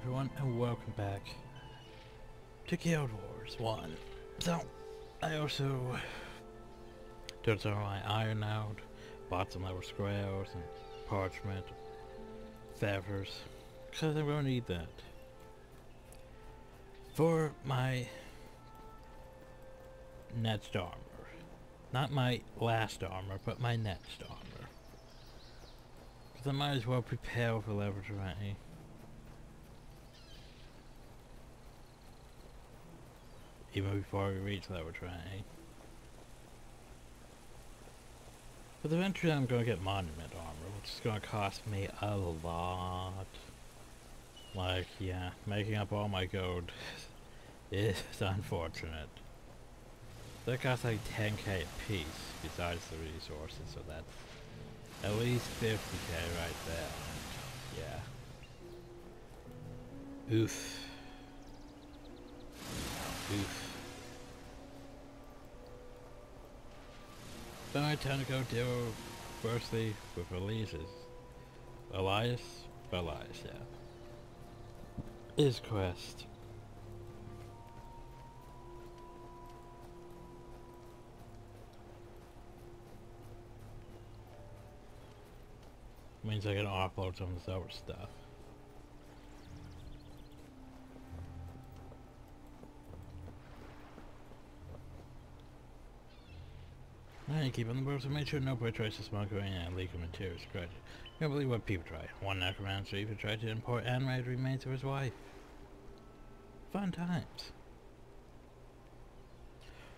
everyone, and welcome back to Guild Wars 1. So, I also took some my iron out, bought some leather squares and parchment, feathers, because I'm going to need that. For my next armor. Not my last armor, but my next armor. Because I might as well prepare for level 20. Even before we reach level 20. But eventually I'm going to get monument armor, which is going to cost me a lot. Like, yeah, making up all my gold is unfortunate. That costs like 10k a piece, besides the resources, so that's at least 50k right there. Yeah. Oof. Oof. So I tend to go deal firstly with Elias's. Elias? Elias, yeah. His quest. Means I can offload some of this other stuff. I keep on the books to make sure nobody tries to smuggle any illegal materials correct. Can't believe what people try. One necromancer even tried to import animated remains of his wife. Fun times.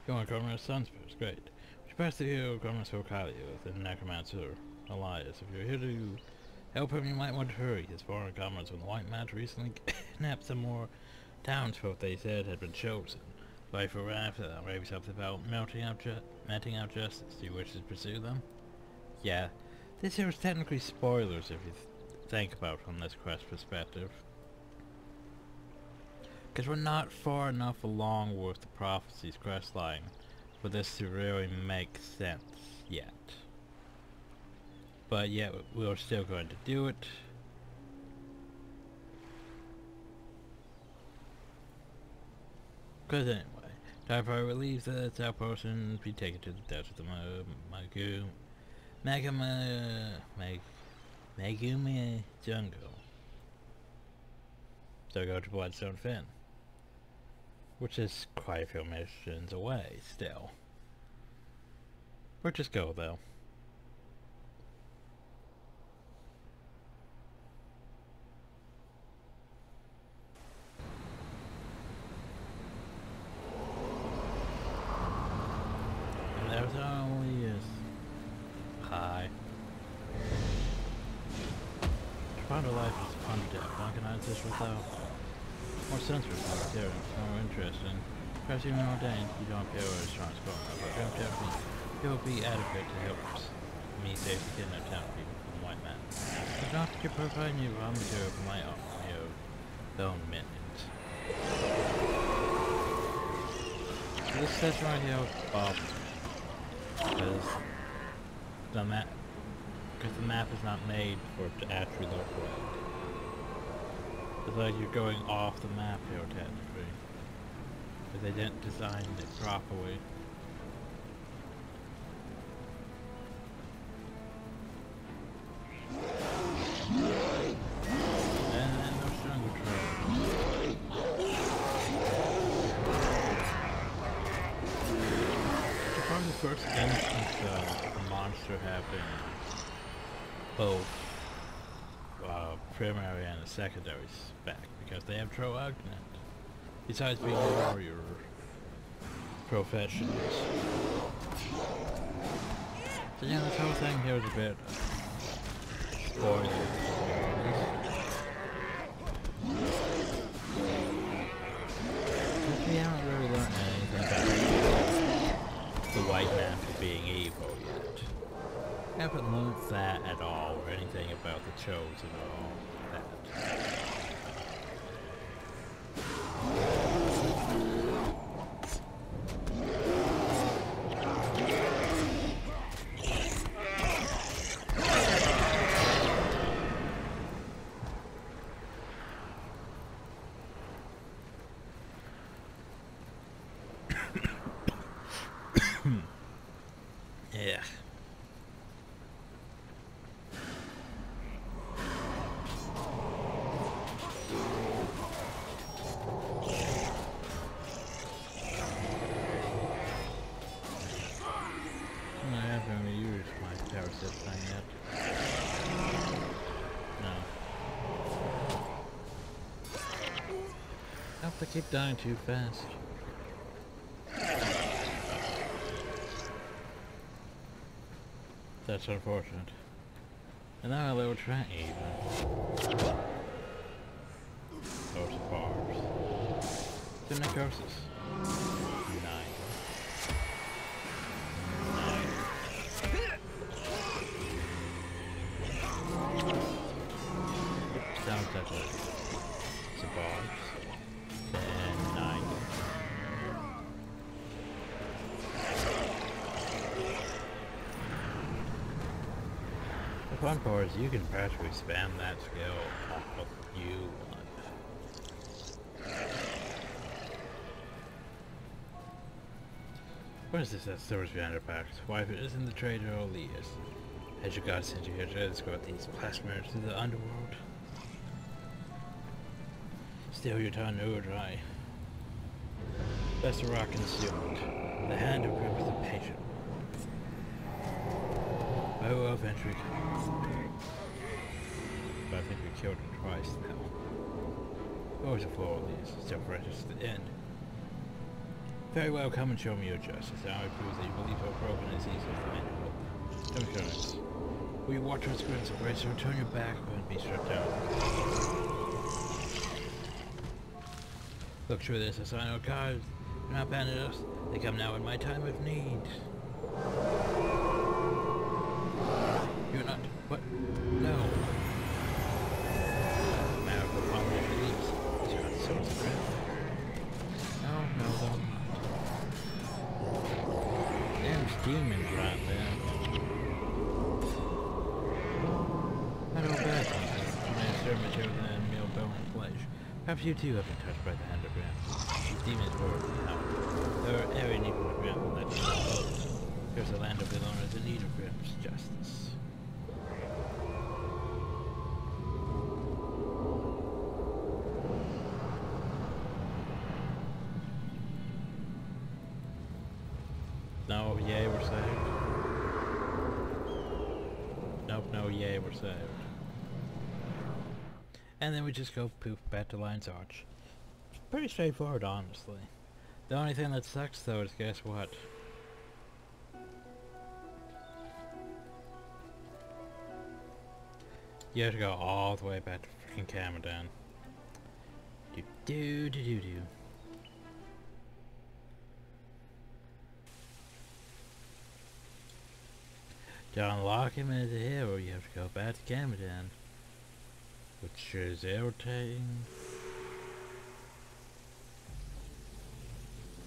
You want Gomer's son's first, great. You pass the hero Gomer's Hokali with the necromancer Elias. If you're here to help him, you might want to hurry. His foreign comrades from the White Mantle recently kidnapped some more townsfolk they said had been chosen. Life for Raft, uh, maybe something about melting out, ju melting out justice. Do you wish to pursue them? Yeah. This here is technically spoilers if you th think about from this quest perspective. Because we're not far enough along with the prophecies quest line for this to really make sense yet. But yeah, we're still going to do it. Because anyway. Typhoid relieves the cell potion be taken to the depths of the Magu Magama Mag jungle. So go to Bloodstone Fen. Which is quite a few missions away still. Or just go though. Perhaps even ordained, you don't appear as strong as Corona, but don't doubt me. It will be adequate to help me save the kidnapped town people from White Man. But not to provide you raw material for my own, my own bone minions. This says right here, Bob, because the map, because the map is not made for it to actually look right. It's like you're going off the map here, technically but they didn't design it properly. Secondary spec because they have Troagnet besides being warrior professions. So yeah, this whole thing here is a bit. We haven't really learned anything about the white man for being evil yet. We haven't learned that at all, or anything about the chosen at all. That. They keep dying too fast. That's unfortunate. And now a little train even. Those bars. The necrosis. Is you can practically spam that skill all you. What is this that stores behind our backs? Why if it isn't the traitor Elias? Has your god sent you here to escort these plasmers to the underworld? Still your tongue no dry. Best rock concealment. The hand of is the patient. Oh well, Ventric. I think we killed him twice now. Always a flaw of these, self-righteous to the end. Very well, come and show me your justice. Now it proves that you believe how broken is easily findable. Democrats, will you watch our screens of grace or turn your back and be struck down? Look through this, a sign of cards. Do not abandon us. They come now in my time of need. Perhaps you too have been touched by the hand of. These demons were out. There are even with Graham will let you know. Here's the land of the owners in need of Graham's justice. No, yay, we're saved. Nope, no, yay, we're saved. And then we just go poof back to Lion's Arch. Pretty straightforward, honestly. The only thing that sucks, though, is guess what? You have to go all the way back to freaking Kamadan. Do do do do do. To unlock him as a hero, you have to go back to Kamadan. Which is irritating.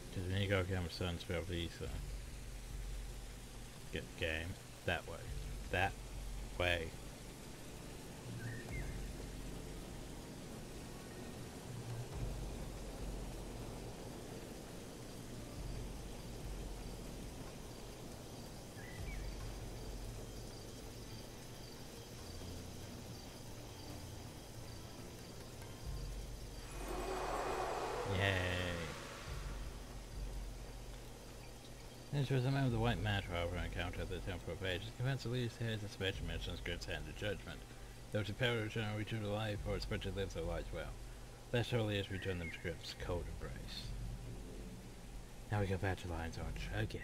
Because when you go get my son's spell visa. Get the game. That way. That way. Yay. Was a member of the White Mantle, however, encountered at the Temple of Ages. Convince Elise has a special mentions God's hand of judgment. Though to power general return to life, or especially live their lives well. Best early is return them to Grip's cold embrace. Now we go back to Lion's Arch again.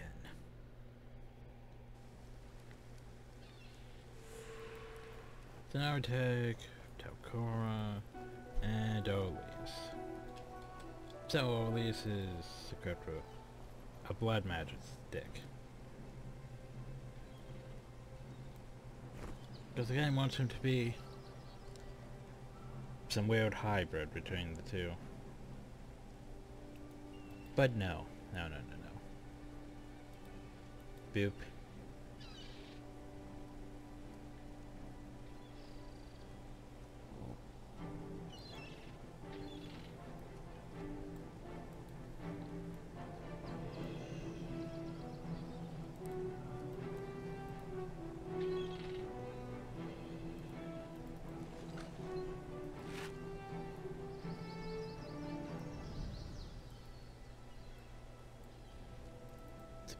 So now we take Tahlkora and Olias. So Olias is Secretra, a blood magic stick. Because the game wants him to be some weird hybrid between the two. But no. No, no, no, no. Boop.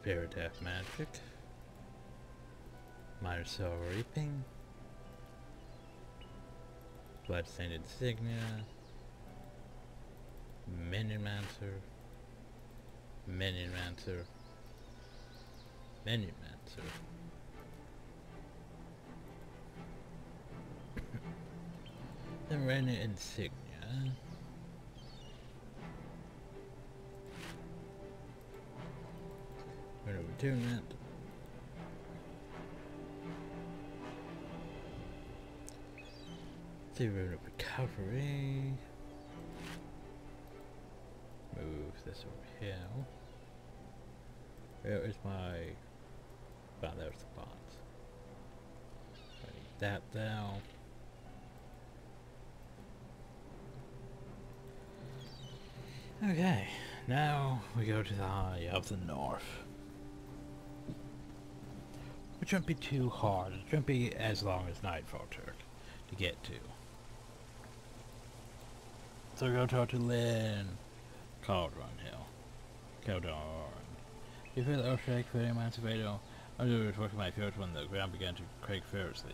Spirit Magic. Minor Soul Reaping. Bloodstained Insignia. Minion Mancer. Minion Mancer. Minion Mancer. the Renner Insignia. Return that. Zero recovery. Move this over here. Where is my... Well, there's the box. That down. Okay, now we go to the Eye of the North. It shouldn't be too hard. It shouldn't be as long as Nightfall Turk to get to. So go talk to Lynn. Cauldron Hill. Cauldron. You feel the earthquake very emancipated. I was working my field when the ground began to quake fiercely.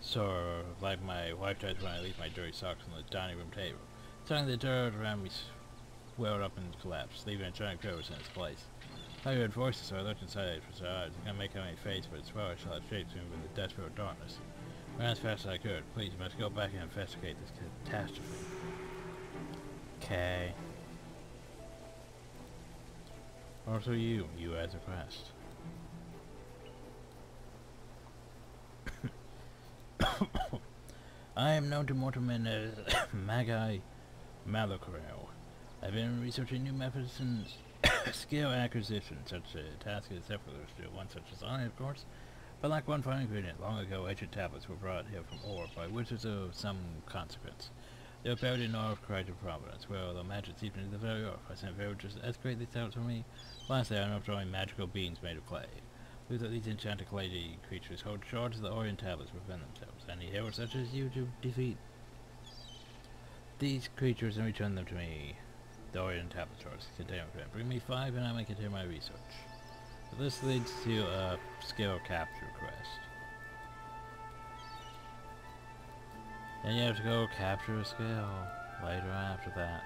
So, like my wife died when I leave my dirty socks on the dining room table. Suddenly the dirt around me swelled up and collapsed, leaving a giant crevice in its place. I heard voices, so I looked inside for some eyes. I can't make out any face, but it's well I saw shapes moving in the desperate darkness. Ran as fast as I could. Please, you must go back and investigate this catastrophe. Okay. Also you, you as a quest. I am known to mortalmen as Magi Malacrel. I've been researching new methods and skill acquisition. Such a task is effortless to one such as I, of course. But like one fine ingredient, long ago ancient tablets were brought here from Orr by wizards of some consequence. They were buried in North Kryta Providence, where the magic seeped into the very earth. I sent villagers to excavate these out for me. Lastly, I am drawing magical beings made of clay. Believe that these enchanted clay creatures hold shards of the Orrian tablets within themselves. Any hero such as you to defeat these creatures and return them to me. The Orrian tablet shards contain them. Bring me five and I may continue my research. This leads to a skill capture quest. Then you have to go capture a skill later after that.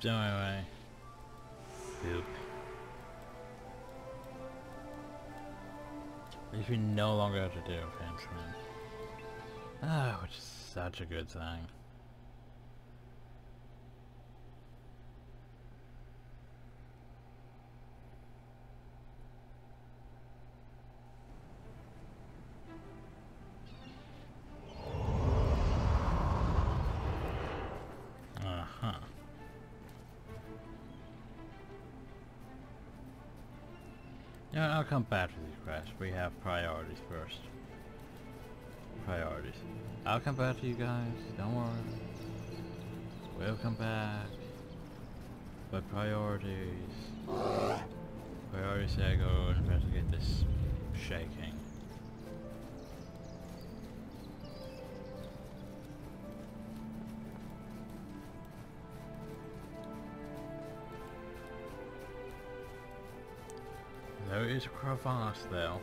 So anyway, poop. Which we no longer have to do, Fanchman. Ah, which is such a good thing. Come back to these quests. We have priorities first. Priorities. I'll come back to you guys. Don't worry. We'll come back. But priorities. Priorities say I go investigate this shaking. Is a crevasse though.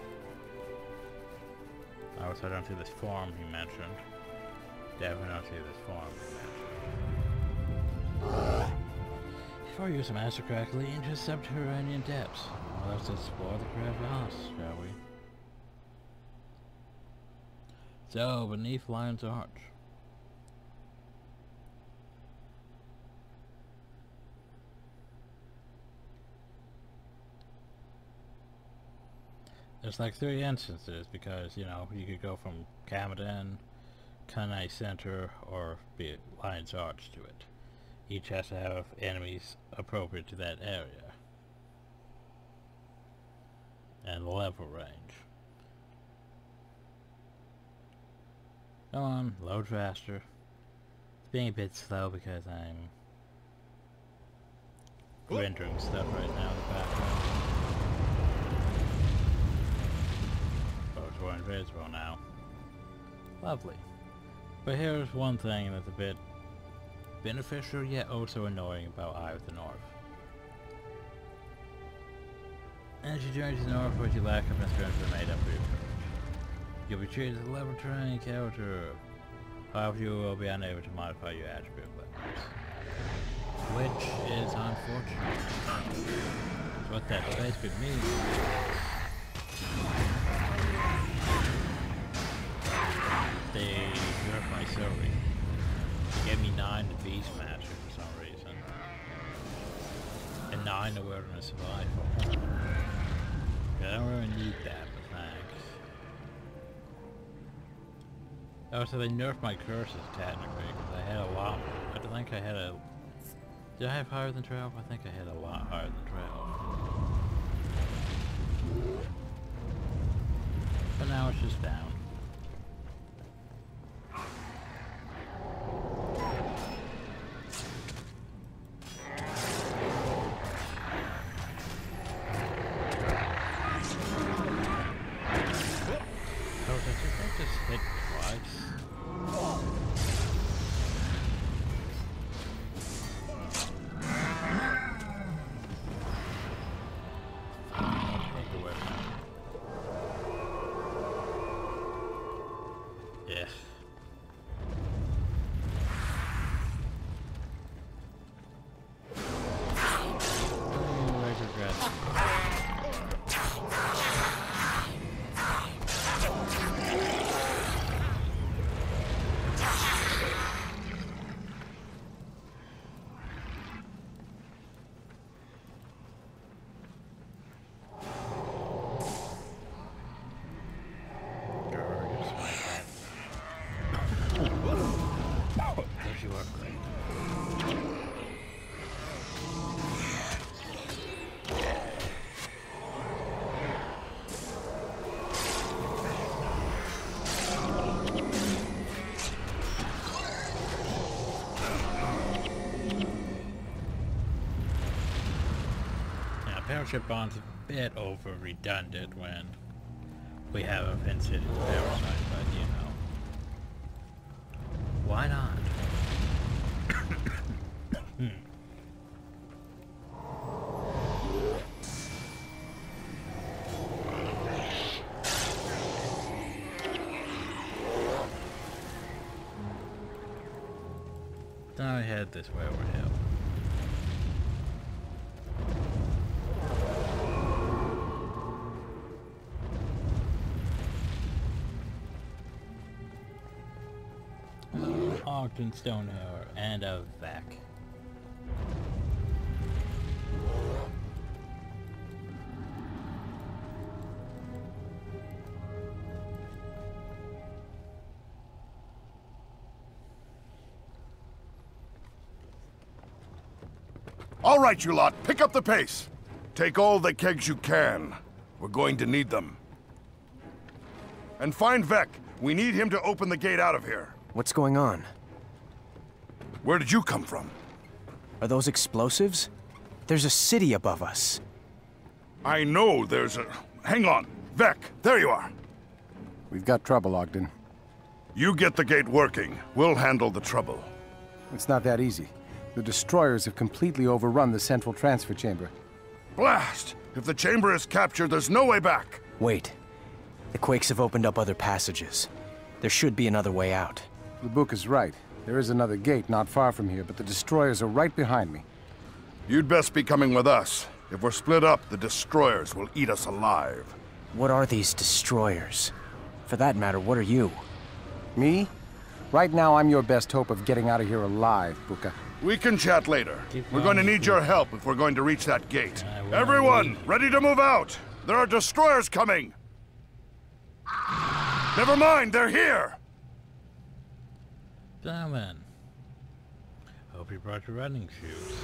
I was heading to this farm he mentioned. Definitely not to this farm he mentioned. Before you use a master correctly into subterranean depths. Well, let's explore the crevasse, shall we? So, beneath Lion's Arch. There's like three instances because, you know, you could go from Kamadan, Kaineng Center, or be it Lion's Arch to it. Each has to have enemies appropriate to that area. And level range. Come on, load faster. It's being a bit slow because I'm rendering stuff right now in the background. Invisible now. Lovely. But here's one thing that's a bit beneficial yet also annoying about Eye of the North. As you journey to the north, what you lack of experience are made up for your courage. You'll be treated as a level training character. However, you will be unable to modify your attribute levels. Which is unfortunate. What that basically means they nerfed my Suri. They gave me 9 to Beast Master for some reason. And 9 to Wilderness Survival. I don't really need that, but thanks. Oh, so they nerfed my curses technically, because I had a lot. I think I had a... Did I have higher than 12? I think I had a lot higher than 12. But now it's just down. Parasitic Bond's a bit over redundant when we have a Pin City Parasite, but you know. Why not? hmm. I head this way over here. Ogden Stonehealer and a Vekk. All right, you lot, pick up the pace. Take all the kegs you can. We're going to need them. And find Vekk. We need him to open the gate out of here. What's going on? Where did you come from? Are those explosives? There's a city above us. I know there's a... Hang on. Vekk, there you are. We've got trouble, Ogden. You get the gate working. We'll handle the trouble. It's not that easy. The destroyers have completely overrun the central transfer chamber. Blast! If the chamber is captured, there's no way back. Wait. The Quakes have opened up other passages. There should be another way out. The book is right. There is another gate not far from here, but the destroyers are right behind me. You'd best be coming with us. If we're split up, the destroyers will eat us alive. What are these destroyers? For that matter, what are you? Me? Right now, I'm your best hope of getting out of here alive, Buka. We can chat later. we're going to need your help if we're going to reach that gate. Everyone, ready to move out! There are destroyers coming! Never mind, they're here! Diamond. Hope you brought your running shoes.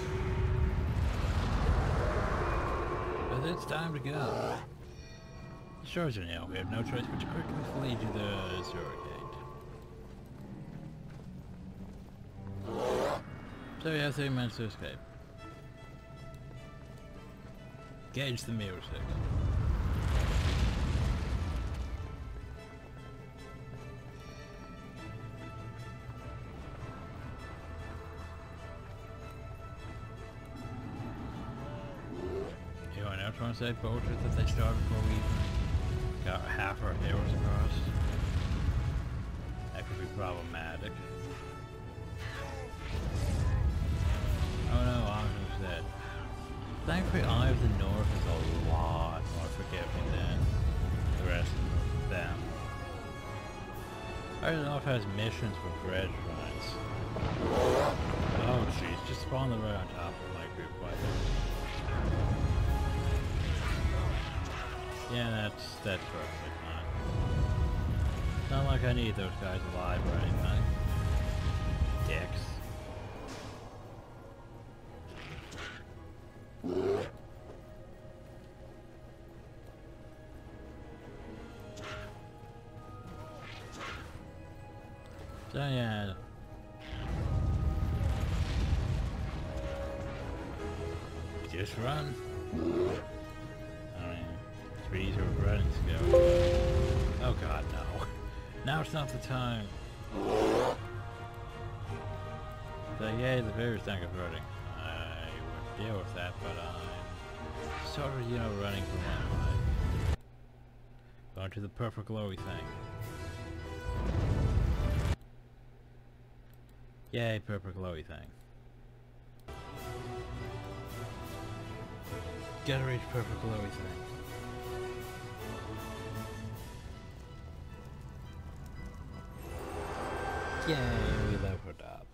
But it's time to go. The shores are now. We have no choice but to quickly flee to the sewer gate. So we have three minutes to escape. Gauge the mirror genocide bullshit that they started before we even got half our heroes across. That could be problematic. Oh no, Ogden's dead. Thankfully, Eye of the North is a lot more forgiving than the rest of them. Eye of the North has missions for dredge runs. Oh jeez, just spawn the right on top of my group like Yeah, that's that's perfectly fine. Not like I need those guys alive or anything. Dicks. So yeah. Just run. It's not the time. So yeah, the thing of running. I would deal with that, but I'm sort of, you know, running from one life. Going to the perfect glowy thing. Yay, perfect glowy thing. Gotta reach perfect glowy thing. Yay, we leveled up.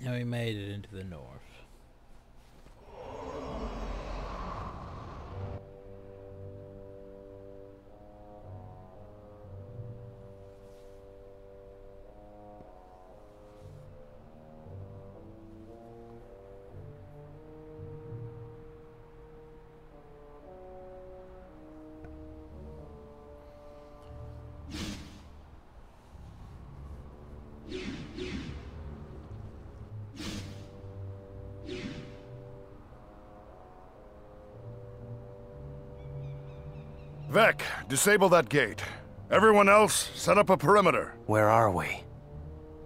Now we made it into the north. Disable that gate. Everyone else, set up a perimeter. Where are we?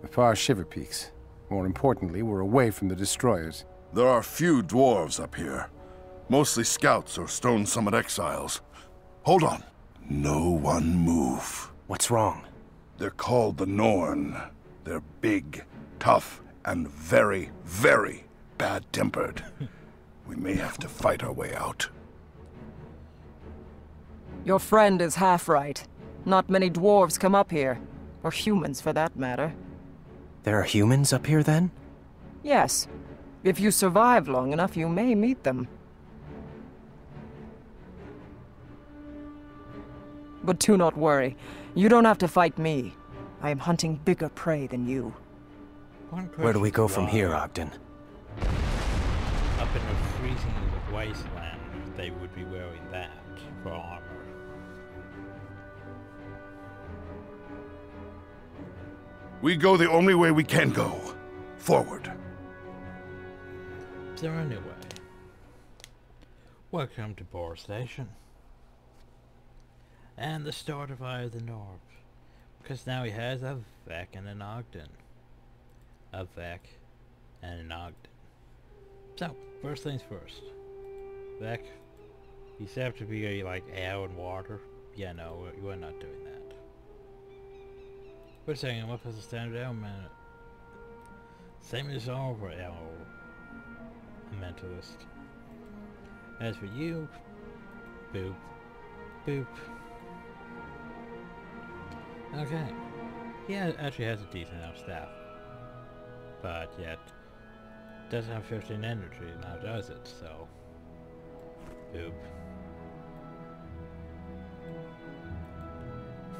The far Shiver Peaks. More importantly, we're away from the destroyers. There are few dwarves up here. Mostly scouts or Stone Summit exiles. Hold on. No one move. What's wrong? They're called the Norn. They're big, tough, and very, very bad-tempered. we may have to fight our way out. Your friend is half right. Not many dwarves come up here. Or humans, for that matter. There are humans up here then? Yes. If you survive long enough, you may meet them. But do not worry. You don't have to fight me. I am hunting bigger prey than you. Where do we go from here, Ogden? Up in the freezing wasteland, they would be wearing that for We go the only way we can go. Forward. Is there any way? Welcome to Bor Station. And the start of Eye of the North. Because now he has a Vekk and an Ogden. A Vekk and an Ogden. So, first things first. Vekk, you still have to be like air and water. Yeah, no, we're not doing that. Wait a second, what was the standard element? Same as all for our mentalist. As for you, boop, boop. Okay. He actually has a decent enough staff. But yet, doesn't have 15 energy, now does it, so... Boop.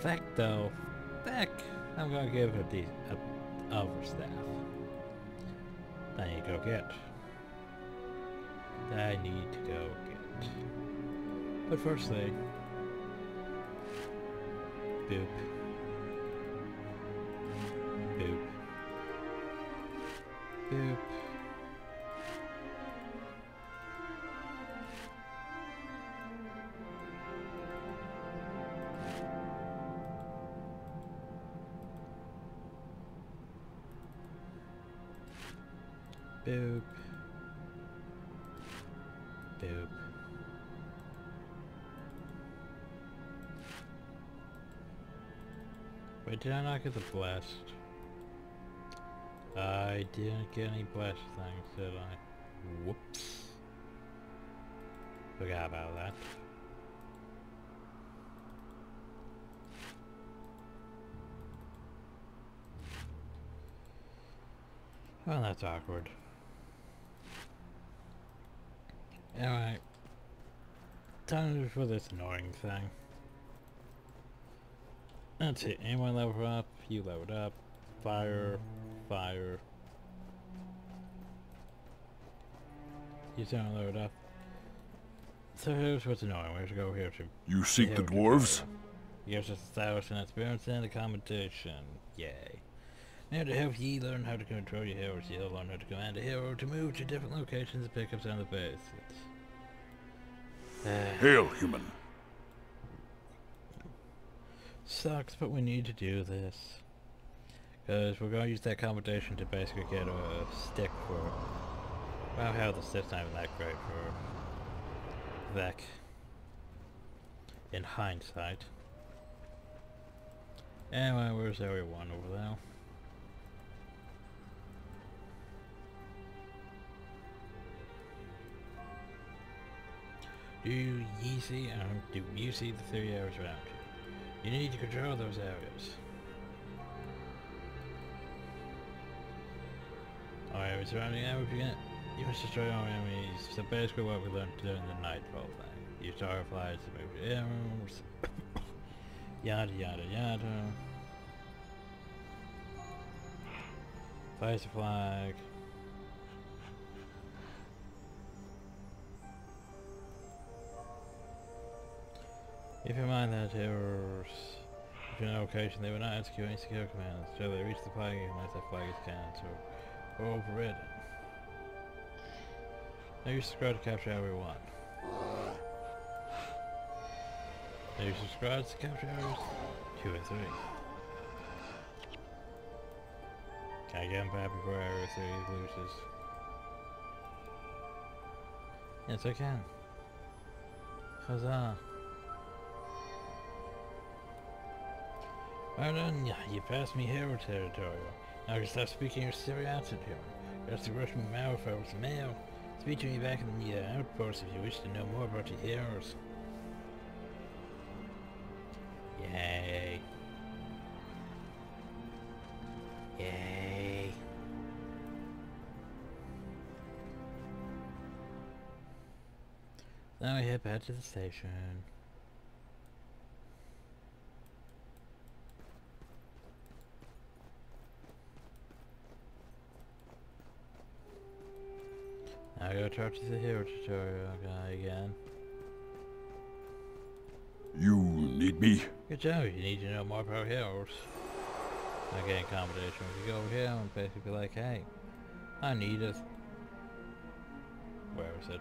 Fact though, Beck, I'm gonna give her the a overstaff. I need to go get. I need to go get. But first firstly, boop, boop, boop. Boop. Boop. Wait, did I not get the blast? I didn't get any blast things, did I? Whoops. Forgot about that. Well, that's awkward. Alright. Time for this annoying thing. That's it. Anyone level up, you leveled up. Fire, fire. You don't load up. So here's what's annoying. We have to go here to You seek the dwarves? tutorial. Here's just establishing experience in the competition. Yay. Now to help ye learn how to control your heroes, you'll learn how to command a hero to move to different locations and pick up some of the base. It's, uh, Hail, human. Sucks, but we need to do this. Because we're going to use that competition to basically get a stick for... Well, hell, the stick's not even that great for... Vekk. In hindsight. Anyway, where's area 1 over there? Do ye see, um, do you see the three areas around you? You need to control those areas. Alright, surrounding area begin. You must destroy all enemies. So basically what we learned during the nightfall thing. Use fireflies to move your arrows. yada yada yada. Place flag. If you mind that errors, if you're location, they will not execute any secure commands until they reach the flag unless that flag is cancelled or overridden. Now you subscribe to capture area 1. Now you subscribe to capture areas 2 and 3. Can I get back before area 3 loses? Yes I can. Huzzah. Well done, you passed me hero territorial. Now you stop speaking your silly accent here. Me mouth if I was male. Speak to me back in the uh, outpost if you wish to know more about your heroes. Yay. Yay. Now we head back to the station. I gotta talk to the hero tutorial guy again. You need me? Good job, you need to know more about heroes. Again, competition. We could go over here and basically be like, hey, I need a... Where is it?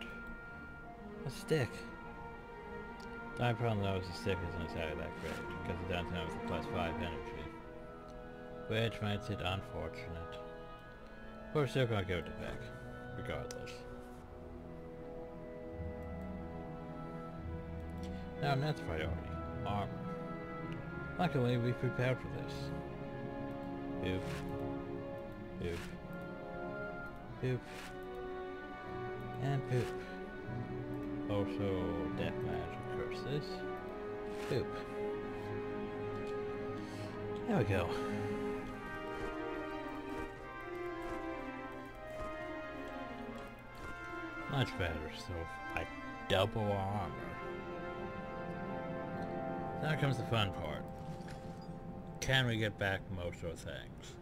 A stick. The only problem though is the stick isn't exactly that great, because it doesn't have the plus 5 energy. Which makes it unfortunate. But we're still gonna go to back, regardless. Now next priority, armor. Luckily we prepared for this. Boop. Boop. Boop. And poop. Also death magic curses. Poop. There we go. Much better, so I double armor. Now comes the fun part. Can we get back most of things?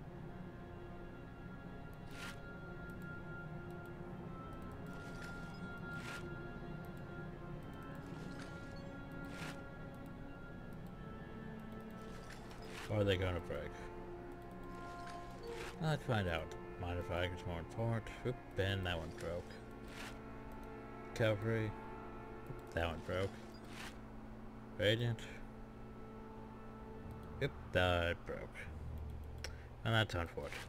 Or are they gonna break? Let's find out. Modify gets more important. Oop, Ben, that one broke. Cavalry. That one broke. Radiant that broke. And that's unfortunate.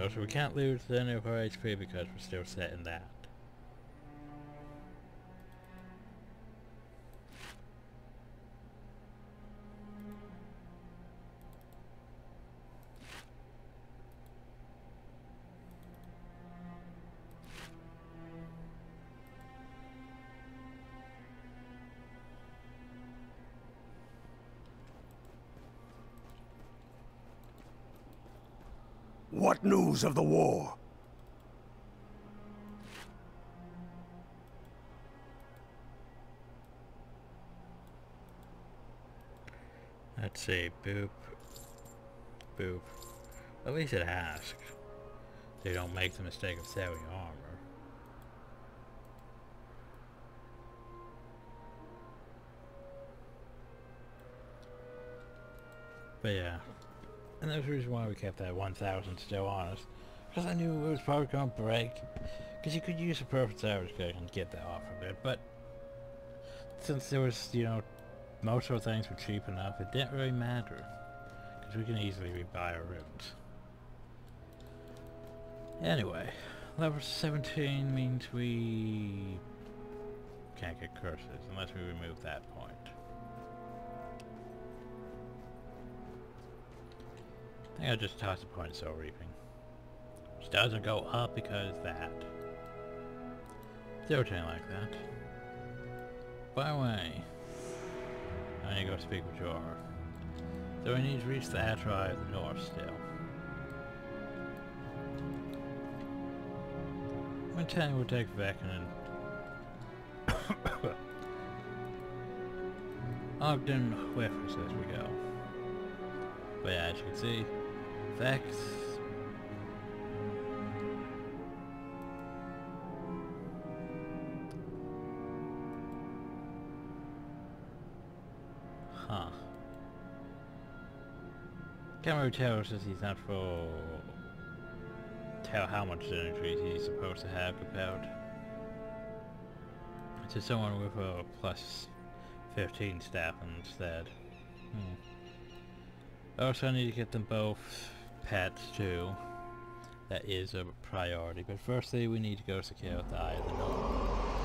Also, we can't lose any of our HP because we're still set in that. News of the war? Let's see, boop, boop. At least it asks. They don't make the mistake of selling armor. But yeah. And that's the reason why we kept that 1000 still on us. Because I knew it was probably going to break. Because you could use a perfect average code and get that off of it. But since there was, you know, most of the things were cheap enough, it didn't really matter. Because we can easily rebuy our rooms. Anyway, level 17 means we can't get curses unless we remove that point. I think I'll just toss a point soul reaping. Which doesn't go up because that. Zero chain like that. By the way, I need to go speak with Jor. So we need to reach the Atri of the North still. Tell you we'll take and Ogden Whiffers as we go. But yeah, as you can see, Vekk Huh. Can't really tell since he's not for tell how much energy he's supposed to have compared to someone with a plus 15 staff instead. Hmm. Also I need to get them both pets too. That is a priority. But firstly we need to go secure the Eye of the North.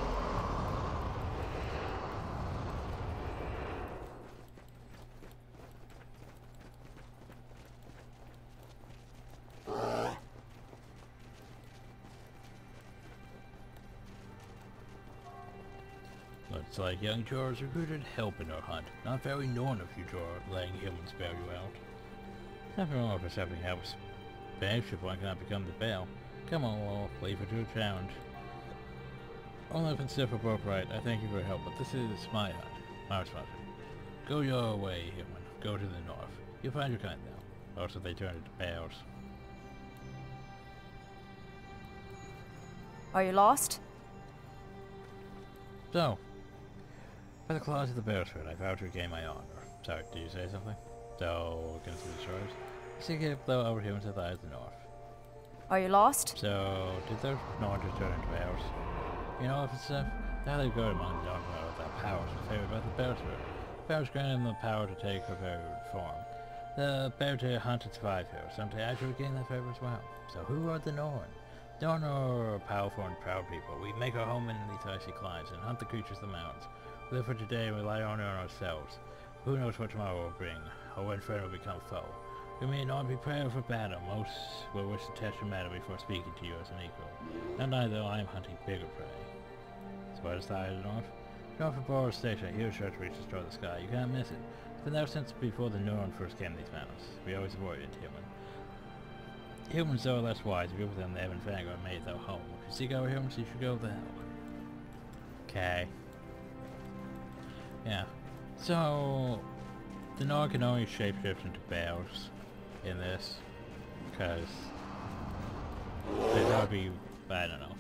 Looks like young Jor is recruited help in our hunt. Not very known of you, Jor, letting humans you out. Nothing wrong with accepting help. Especially if one cannot become the bail. Come on, Wolf, leave her to a challenge. Only still for birthright, I thank you for your help, but this is my hunt. My responsibility. Go your way, human. Go to the north. You'll find your kind now. Also, they turn into bears. Are you lost? So, by the claws of the Beresford, I vow to regain my honor. Sorry, did you say something? So, against the destroyers? Seek a blow over humans at the eyes of the north. Are you lost? So, did those Norns turn into bears? You know, if it's uh, how they go among the Norns without powers was favored by the Beresford. Bears granted them the power to take her very form. The bear to hunt and survive here. Someday I shall regain that favor as well. So who are the Norn? Norn are powerful and proud people. We make our home in these icy climes and hunt the creatures of the mountains. We live for today and rely only on ourselves. Who knows what tomorrow will bring, or when friend will become foe. We may not be prepared for battle. Most will wish to test your matter before speaking to you as an equal. Not I, though, I am hunting bigger prey. So the of the north? North of Boreal Station, huge sure to reach destroy the sky. You can't miss it. It's been there since before the Neuron first came to these mountains. We always avoided human. Humans, are less wise. If you're within the Ebon Vanguard made their home. If you seek out humans, you should go there. Okay. Yeah. So, the Nog can only shapeshift into bears in this. Because that would be, I don't know.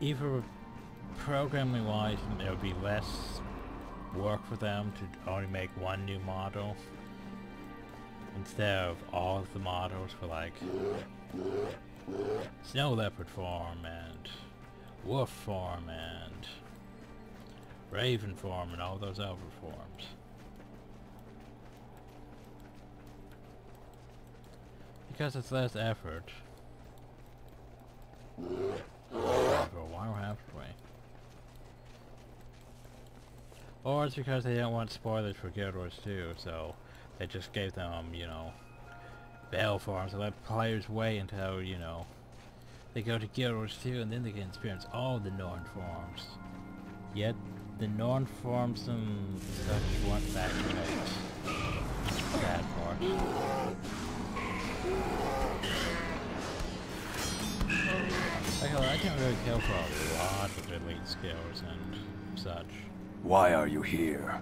Either programming wise, there would be less work for them to only make one new model instead of all of the models for like snow leopard form and wolf form and raven form and all those other forms. Because it's less effort. For halfway. Or it's because they don't want spoilers for Guild Wars 2, so they just gave them, you know, bell farms and let players wait until, you know, they go to Guild Wars 2 and then they can experience all the Norn forms. Yet, the Norn forms and such weren't that great. Sad part. Like, I can really kill for a lot of elite skills and such. Why are you here?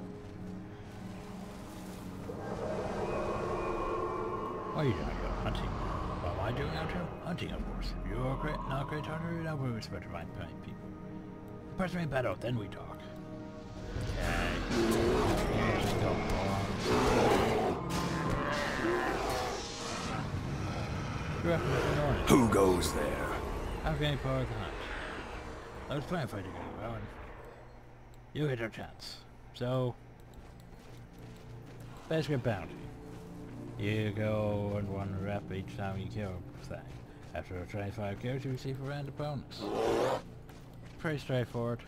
Why are you doing? Go hunting. What am I doing out here? Hunting, of course. If you're a great, not a great hunter, you don't respect to find people. Press me battle, then we talk. Okay. Who goes there? I'm getting part of the hunt. I was planning for you to go, Rowan. You hit your chance. So, basically a bounty. You go and one rep each time you kill a thing. After 25 kills, you receive a random bonus. Pretty straightforward.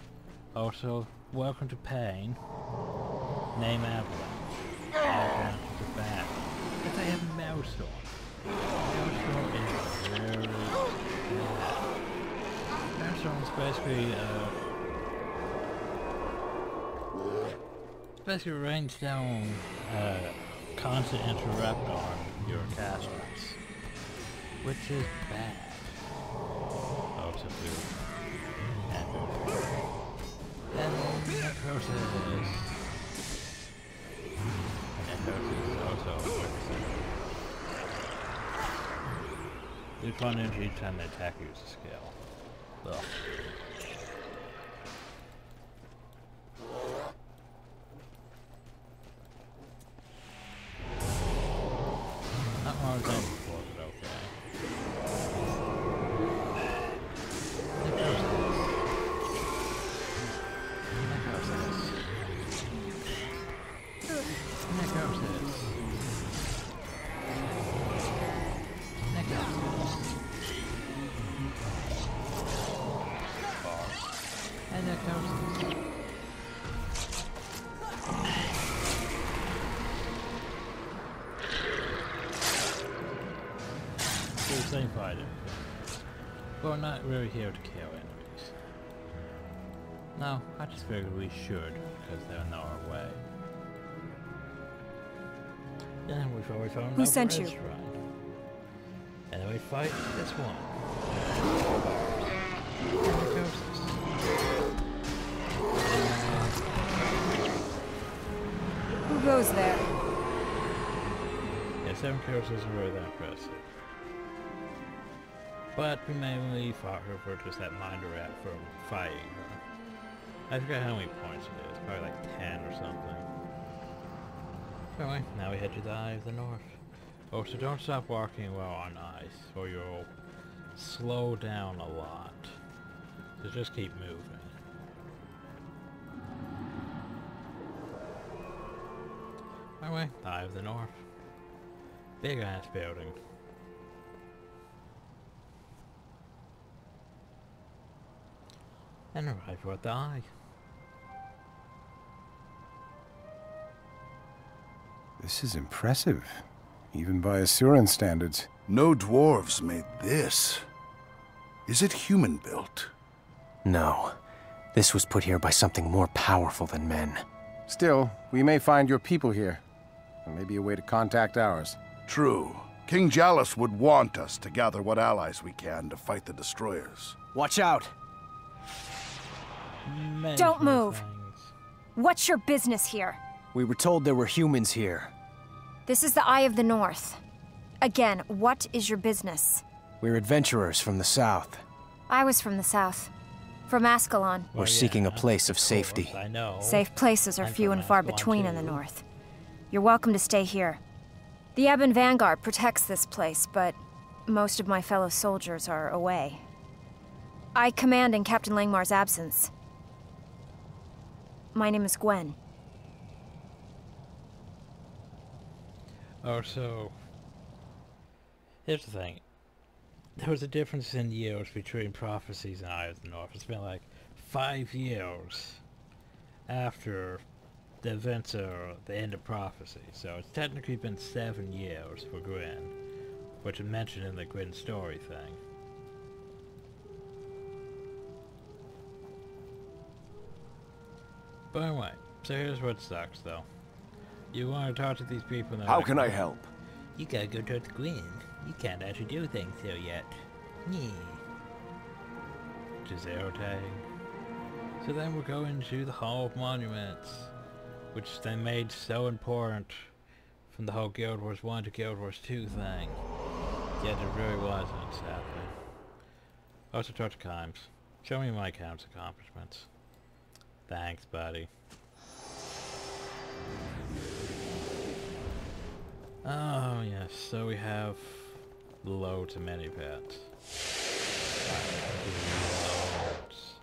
Also, welcome to Pain. Name Avalanche. Is a bad. But they have is very bad. Maelstrom is basically, uh, basically rains down uh, constant interrupt on your casters, which is bad. Oh, a blue. And, necrosis. Necrosis is also They run into each time they attack you as a skill. Ugh. And necrosis. So the same fighter. But we're not really here to kill enemies. No, I just figured we should, because they're in our way. And we've always found Who another sent you? restaurant. And then we fight this one. Goes there? Yeah, seven kills isn't really that impressive. But we mainly fought her for just that minor rat from fighting her. I forgot how many points it is, probably like 10 or something. Anyway, now we head to the Eye of the North. Oh, so don't stop walking while on ice, or you'll slow down a lot. So just keep moving. Anyway, Eye of the North. Big ass building. And arrive at the eye. This is impressive, even by Asuran standards. No dwarves made this. Is it human built? No. This was put here by something more powerful than men. Still, we may find your people here. There may be a way to contact ours. True. King Jalis would want us to gather what allies we can to fight the destroyers. Watch out! Many Don't move. things. What's your business here? We were told there were humans here. This is the Eye of the North. Again, what is your business? We're adventurers from the south. I was from the south. From Ascalon. We're Well, seeking a place of course, safety. I know. Safe places are I'm few and far Ascalon, between in the north. You're welcome to stay here. The Ebon Vanguard protects this place, but most of my fellow soldiers are away. I command in Captain Langmar's absence. My name is Gwen. Oh, so Here's the thing. There was a difference in years between Prophecies and Eye of the North. It's been like five years after the events are the end of Prophecy. So it's technically been seven years for Gwen, which is mentioned in the Gwen story thing. But anyway, so here's what sucks though. You want to talk to these people now. How can I help? You gotta go talk to Gwen. You can't actually do things here yet. Yeah. Giselle tag. So then we're going to the Hall of Monuments, which they made so important from the whole Guild Wars 1 to Guild Wars 2 thing. Yet it really wasn't, sadly. Also talk to Kimes. Show me my Kimes accomplishments. Thanks, buddy. Oh, yes, so we have low to many pets. Loads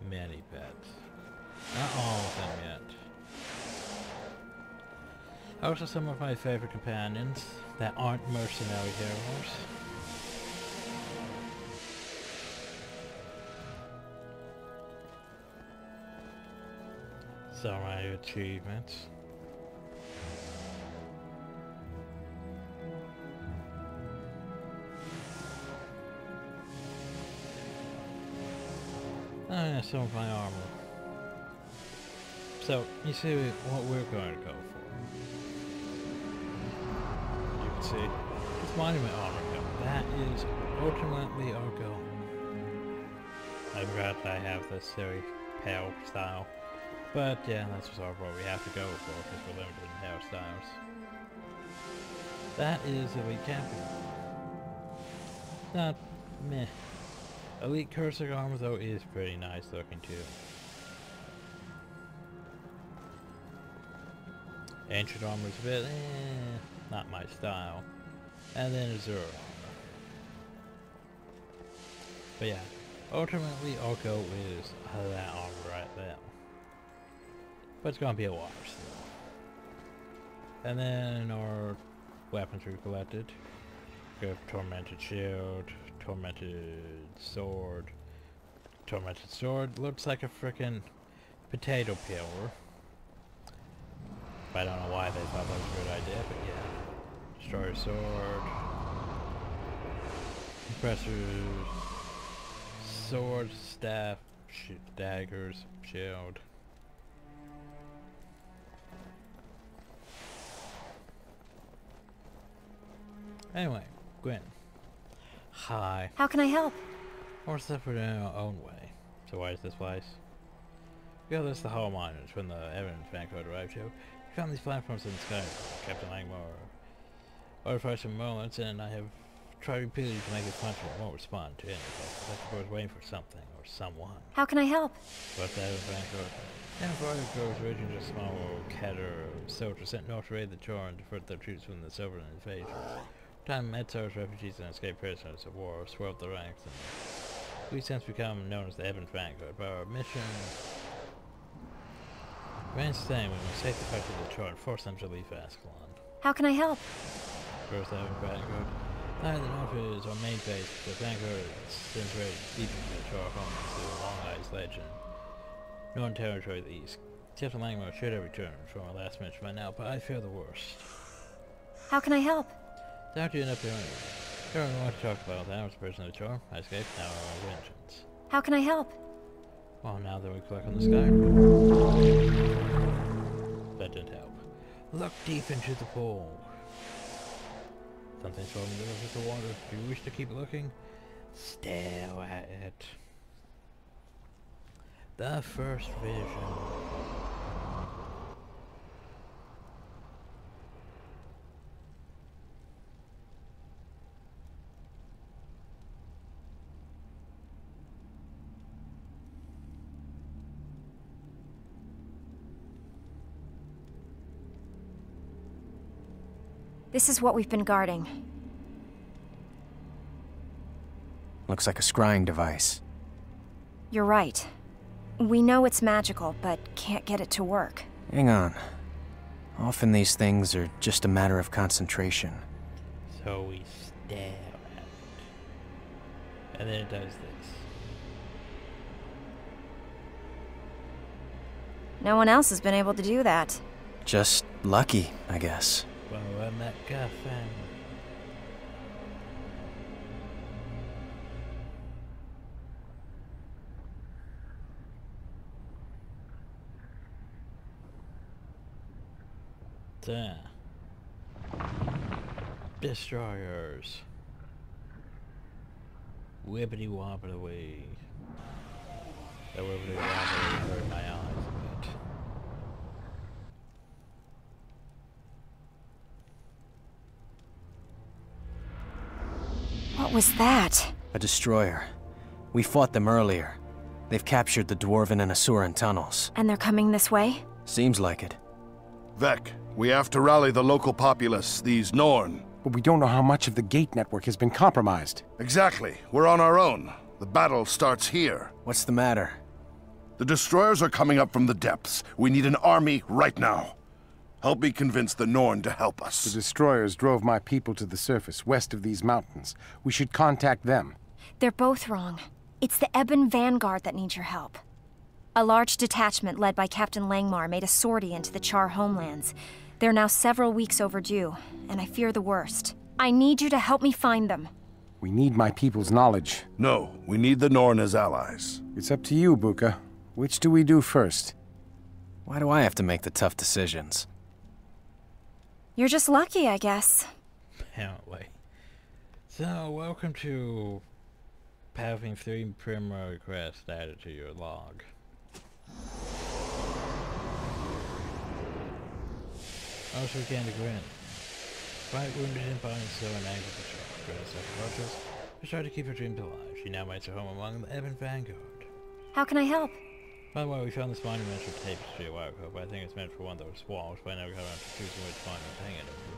of many pets. Not all of them yet. Also some of my favorite companions that aren't mercenary heroes. So my achievements. Yeah, some of my armor. So, you see what we're going to go for. You can see, this monument armor. That is ultimately our goal. I forgot I have this very pale style. But yeah, that's sort of what we have to go for because we're limited in hairstyles. That is Elite Camping. Not meh. Elite Cursor armor though is pretty nice looking too. Ancient armor is a bit eh, not my style. And then Azure armor. But yeah, ultimately our goal is that armor right there. But it's gonna be a while still. And then our weapons we collected. We have Tormented Shield, Tormented Sword. Tormented Sword looks like a frickin' potato peeler. I don't know why they thought that was a good idea, but yeah. Destroyer Sword. Compressors. Sword, staff, sh daggers, shield. Anyway, Gwen. Hi. How can I help? We're separate in our own way. So why is this place? Yeah, this is the Hall of Monuments when the Ebon Vanguard arrived here. Found these platforms in the sky. Captain Langmar some moments and I have tried repeatedly to make it functional. It won't respond to anything. I think I was waiting for something or someone. How can I help? But the Ebon Vanguard and before it originally just a small catter of soldiers sent north to raid the Char and divert their troops from the Sovereign invasion. Time Metzar's refugees and escaped prisoners of war swelled the ranks and we've since become known as the Evans Vanguard, but our mission the same. We must to the Char and force them to leave Ascalon. How can I help? First the Evans Vanguard. Now the north is our main base, the Vanguard since raided deep into the Char homelands to the Long Eyes Legend. Northern Territory of the East. Captain Langmar should have returned from our last mission by now, but I fear the worst. How can I help? How'd you end up here anyway? I want to talk about that. Was a prisoner of the Char. I escaped. Now our vengeance. How can I help? Well, now that we click on the sky. That didn't help. Look deep into the pool. Something's falling the surface of water. Do you wish to keep looking? Stare at it. The first vision. This is what we've been guarding. Looks like a scrying device. You're right. We know it's magical, but can't get it to work. Hang on. Often these things are just a matter of concentration. So we stab at it. And then it does this. No one else has been able to do that. Just lucky, I guess. I'm that guy family. There. Destroyers. Wibbity wobbly wee. Wibbity wobbly hurt my eyes What was that? A destroyer. We fought them earlier. They've captured the Dwarven and Asuran tunnels. And they're coming this way? Seems like it. Vekk, we have to rally the local populace, these Norn. But we don't know how much of the gate network has been compromised. Exactly. We're on our own. The battle starts here. What's the matter? The destroyers are coming up from the depths. We need an army right now. Help me convince the Norn to help us. The destroyers drove my people to the surface, west of these mountains. We should contact them. They're both wrong. It's the Ebon Vanguard that needs your help. A large detachment led by Captain Langmar made a sortie into the Char homelands. They're now several weeks overdue, and I fear the worst. I need you to help me find them. We need my people's knowledge. No, we need the Norn as allies. It's up to you, Buka. Which do we do first? Why do I have to make the tough decisions? You're just lucky, I guess. Apparently. So, welcome to having three primary requests added to your log. Also, Candy Grin. Fight wounded in body, so and angry for shock. Grin self-conscious. She tried to keep her dreams alive. She now makes her home among the Ebon Vanguard. How can I help? By the way, we found this monumental tapestry a while ago, but I think it's meant for one of those walls, but I never got around to choosing which monument to hang it over.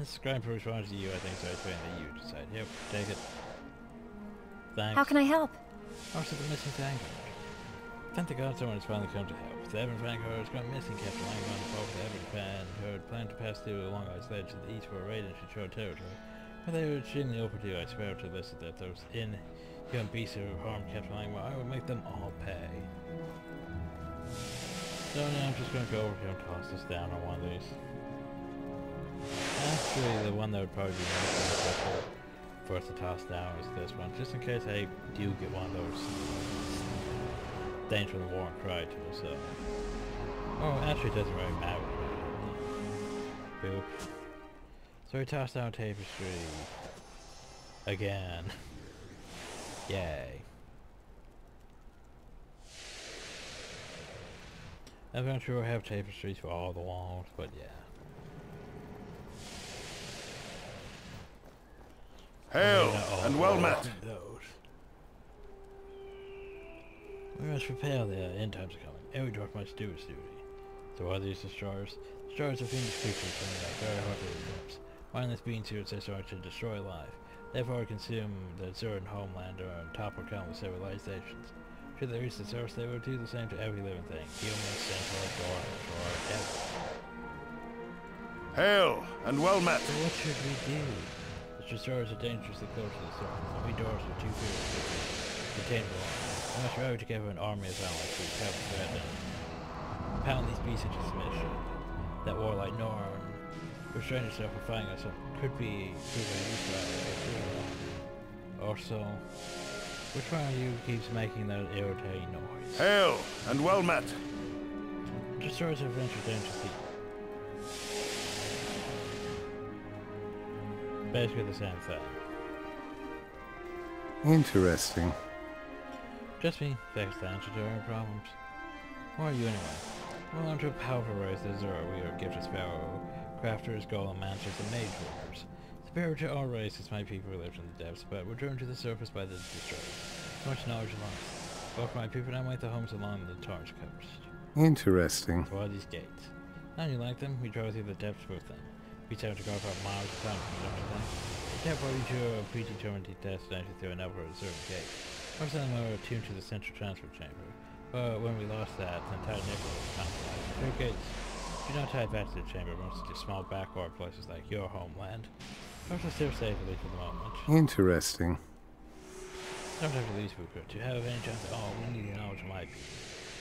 This scribe responds to you, I think, so it's better that you decide. Yep, take it. Thanks. How can I help? Also, the missing Vanguard. Thank the God someone has finally come to help. The Ebon Vanguard has gone missing, Captain Langmar spoke the Ebon Vanguard planned to pass through the Long Ice Ledge to the east for a raid into Char territory. But they were extremely overdue, I swear to listen that those in young beasts who harmed Captain Langmar, I will make them all pay. So now I'm just gonna go over here and toss this down on one of these. Actually, the one that would probably be most beneficial for us to toss down is this one, just in case I do get one of those things from the War and Cry tool, so... Oh, actually it doesn't really matter. Boop. So we toss down tapestry. Again. Yay. I'm not sure I have tapestries for all the walls, but yeah. Hail, and well met. Those. We must prepare the uh, end times are coming. Every dwarf must do its duty. So are these destroyers? Destroyers are fiendish creatures they are very hard to eclipse. Mindless beings here they are to destroy life. Therefore consume the Asuran homeland or topple countless civilizations. Should they reach the surface, they will do the same to every living thing. Human, centaur, dwarf, or ever. Hail, and well met. So what should we do? The destroyers are dangerously close to the surface, we dwarves are too few to contain line. We must rally together an army of allies to repel the threat and pound these beasts into submission. That warlike Norn, restrain yourself from fighting us, could be proven useful. Also, which one of you keeps making that irritating noise? Hail, and well met. Destroyers have ventured dangerously. Basically the same thing. Interesting. Just me, fix the answer to our problems. Who are you anyway? Well, to a powerful race, the Asura, we are gifted sparrow, crafters, golem masters, and mage warriors. Superior to our race is my people who lived in the depths, but were driven to the surface by the destroyers. So much knowledge lost. Both my people now make their homes along the Targe coast. Interesting. So are these gates. Now you like them, we drove through the depths with them. We time to go about miles don't you think? Therefore, you to a predetermined destination through another certain gate. Most of them are attuned to the central transfer chamber. But when we lost that, the entire neighborhood was compromised. Through gates do not tie back to the chamber, mostly to small backward places like your homeland. Still safe, at least at the moment. Interesting. Don't have to leave recruits. You have any chance at all, we need knowledge of my people.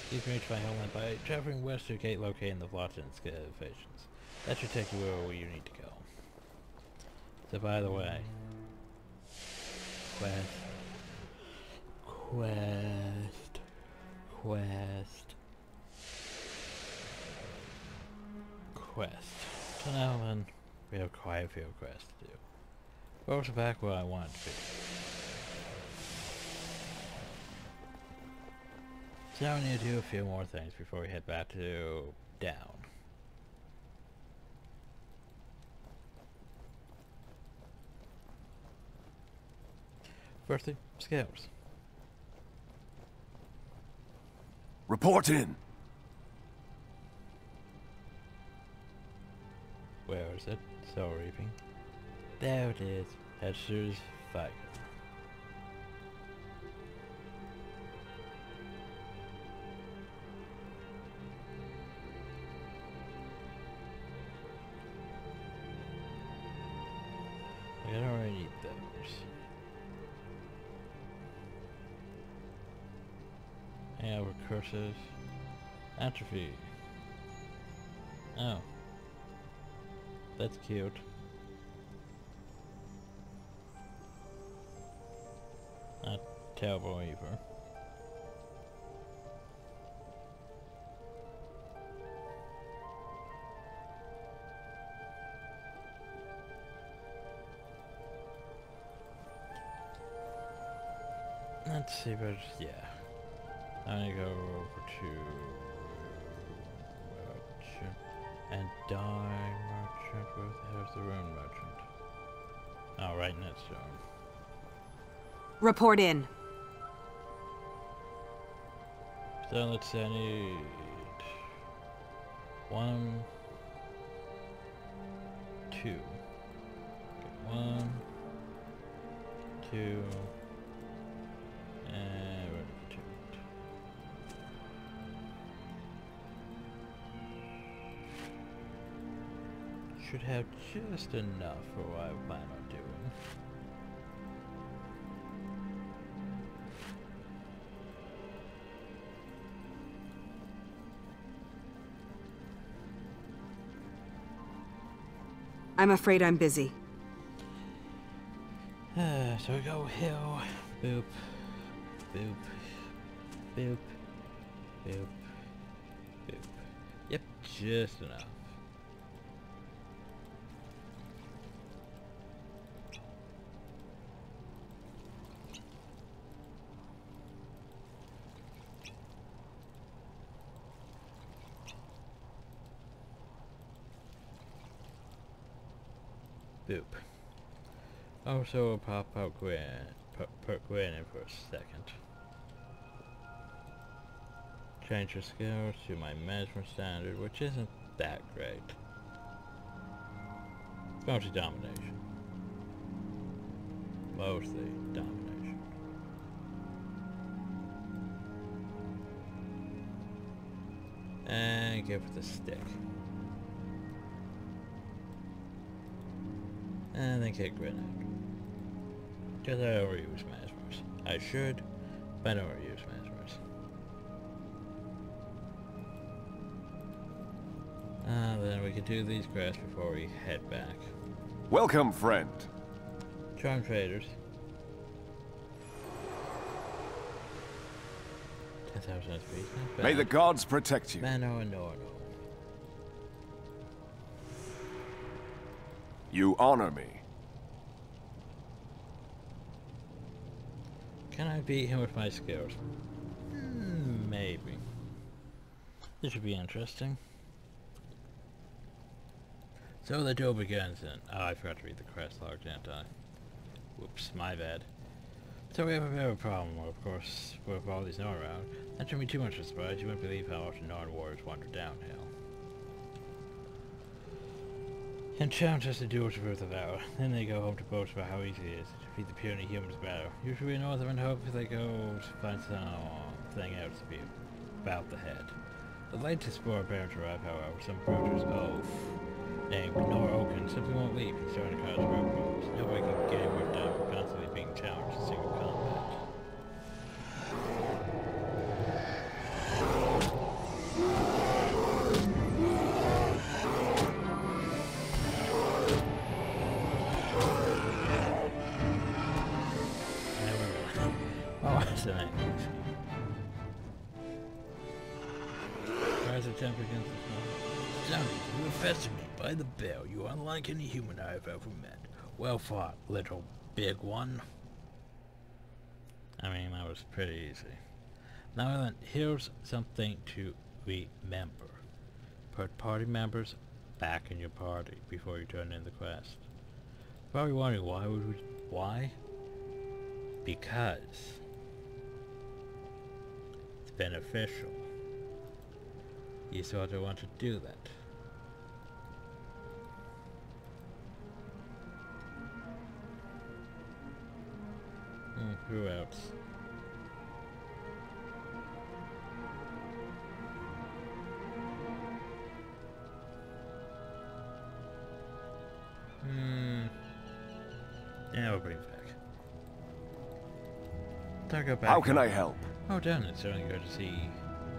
Please reach my homeland by traveling west to a gate located in the Vloxen excavations. That should take you where you need to go. So by the way, quest, quest, quest, quest. So now then, we have quite a few quests to do. But also back where I wanted to be. So now we need to do a few more things before we head back to down. Firstly, scouts. Report in. Where is it? Soul reaping. There it is. Hester's fire. I don't really need those. Yeah, recursive. Atrophy. That's cute. Not terrible either. Let's see, but yeah. I'm gonna go over to merchant and die merchant. Where the hell's the rune merchant? Oh, right to him. Report in. So let's say I need one, two. One, two, Should have just enough for what I plan on doing. I'm afraid I'm busy. Uh, so we go hill, boop, boop, boop, boop, boop. Yep, just enough. Boop. Also, pop out Gwen, put, Gwen in for a second. Change your skills to my management standard, which isn't that great. Mostly domination. Mostly domination. And give it the stick. And then kick grenade. Because I overuse Mesmers. I should, but I overuse Mesmers. Ah, then we can do these quests before we head back. Welcome, friend. Charm traders. 10,000 SP. May the gods protect you. Mano and Norno. You honor me. Can I beat him with my skills? Hmm, maybe. This should be interesting. So the duel begins and oh I forgot to read the quest log, didn't I? Whoops, my bad. So we have a bit of a problem, of course, with all these Norn around. That shouldn't be too much of a surprise, you wouldn't believe how often Norn warriors wander downhill. And challenge us to with the Valor. Then they go home to boast about how easy it is to defeat the puny humans battle. Usually in Northern hope they go to find something else to be about the head. The latest appeared to arrive, however, some approaches, oh, named Nor Oakens, simply won't leave. He's starting to cause problems. Nobody can get done for constantly being challenged fought, little big one. I mean, that was pretty easy. Now then, here's something to remember. Put party members back in your party before you turn in the quest. Probably wondering why would we... Why? Because... It's beneficial. You sort of want to do that. Hmm, who else? Hmm. Yeah, we'll bring it back. Don't go back. How can I help? Oh, damn, it's certainly good to see.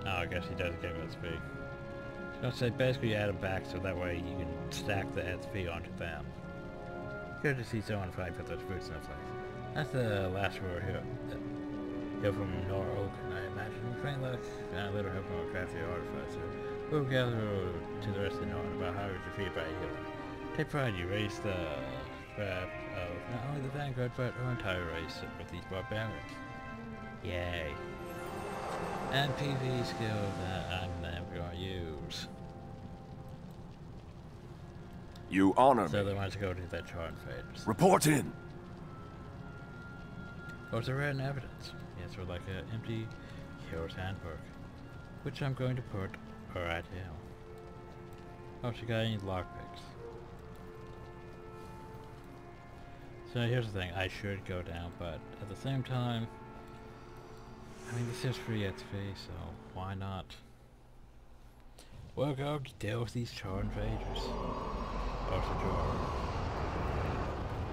Oh, I guess he does give XP. I'll say basically add them back so that way you can stack the XP onto them. Good to see someone fight for those and flags. That's the last word here. You're from Nor Oaken, I imagine. Faint luck and a little help from a crafty artificer. We'll gather to the rest of the North about how you're defeated by a healer. Take pride you raised the crap of not only the Vanguard but our entire race with these barbarians. Yay. And PV skill uh, that I'm never gonna use. You honor So me. they want to go to the charm faders. Report in. Or the written evidence. Yes, or like an empty hero's handbook. Which I'm going to put right here. Oh, she got any lockpicks. So here's the thing, I should go down, but at the same time, I mean this is free XP, so why not? We'll go deal with these char invaders. Also char.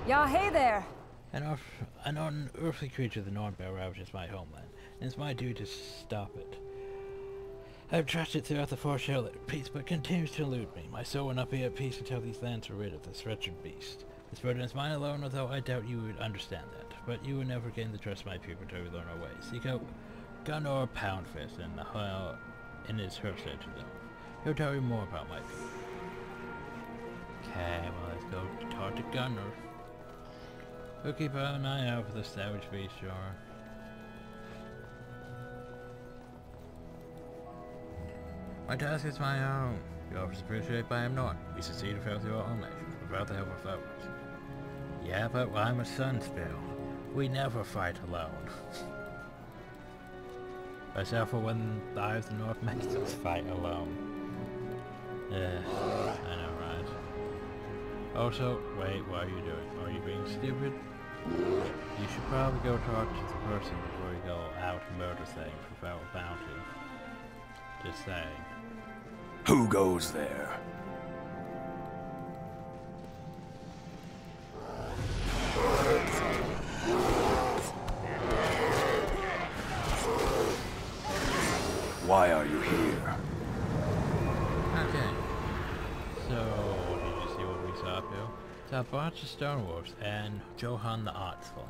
Yeah, hey there. An, earth, an unearthly creature the Nornbear ravages my homeland, and it's my duty to stop it. I've trashed it throughout the Forest Hill at peace, but continues to elude me. My soul will not be at peace until these lands are rid of this wretched beast. This burden is mine alone, although I doubt you would understand that. But you will never gain the trust of my people until we learn our ways. Seek out Gunnar Poundfist and the hell in his herdshed to them. He'll tell you more about my people. Okay, well let's go to talk to Gunnar. We'll keep an eye out for the savage beast, sure. My task is my own. The office appreciated by him not. We succeed without your own nations, without the help of others. Yeah, but I'm a Sunspear. We never fight alone. Except for when of the North us fight alone. Yeah, I know, right? Also, wait, what are you doing? Are you being stupid? You should probably go talk to the person before you go out and murder things without a bounty. Just saying. Who goes there? Why are you here? Okay. So, did you see what we saw up a bunch of Stonewolves and Johan the Artsful.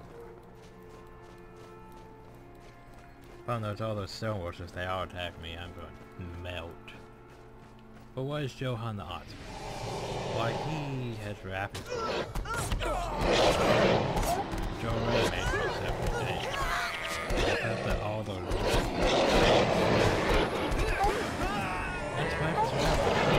Found there's all those Stonewolves. If they all attack me, I'm going to melt. But what is Johan the Artsful? Why, he has rapid made me separate. I thought that all those... That's my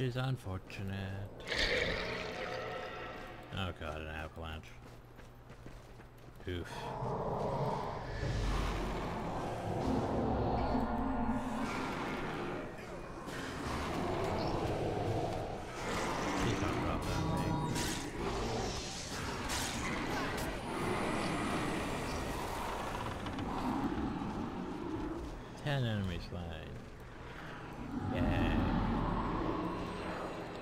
Is unfortunate. Oh god, an avalanche. Oof. Ten enemies slain. Yay.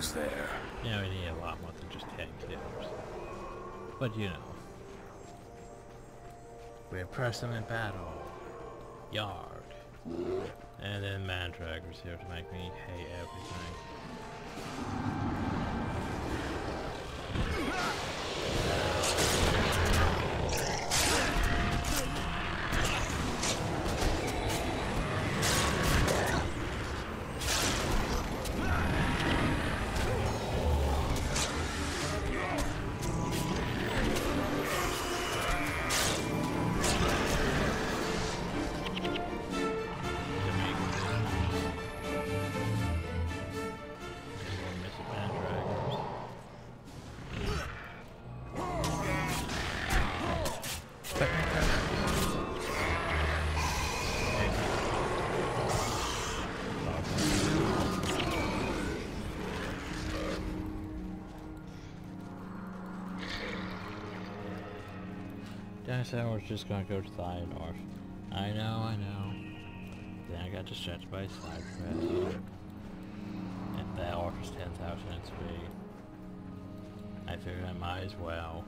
goes there? Know, we need a lot more than just 10 kills. But you know. We impress them in battle. Yard. And then Mandragor's here to make me hate everything. Dennis was just gonna go to the north. I know, I know. Then I got distracted by side quest. And that offers 10,000 XP. I figured I might as well.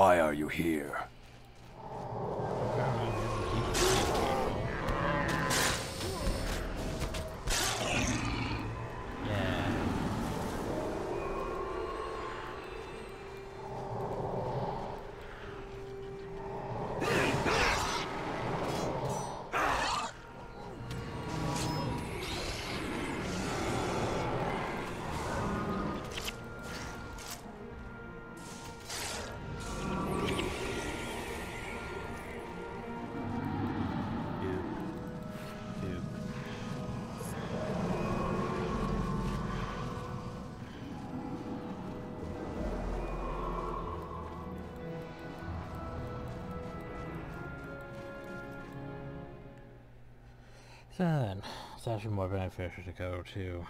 Why are you here? So then, it's actually more beneficial to go to.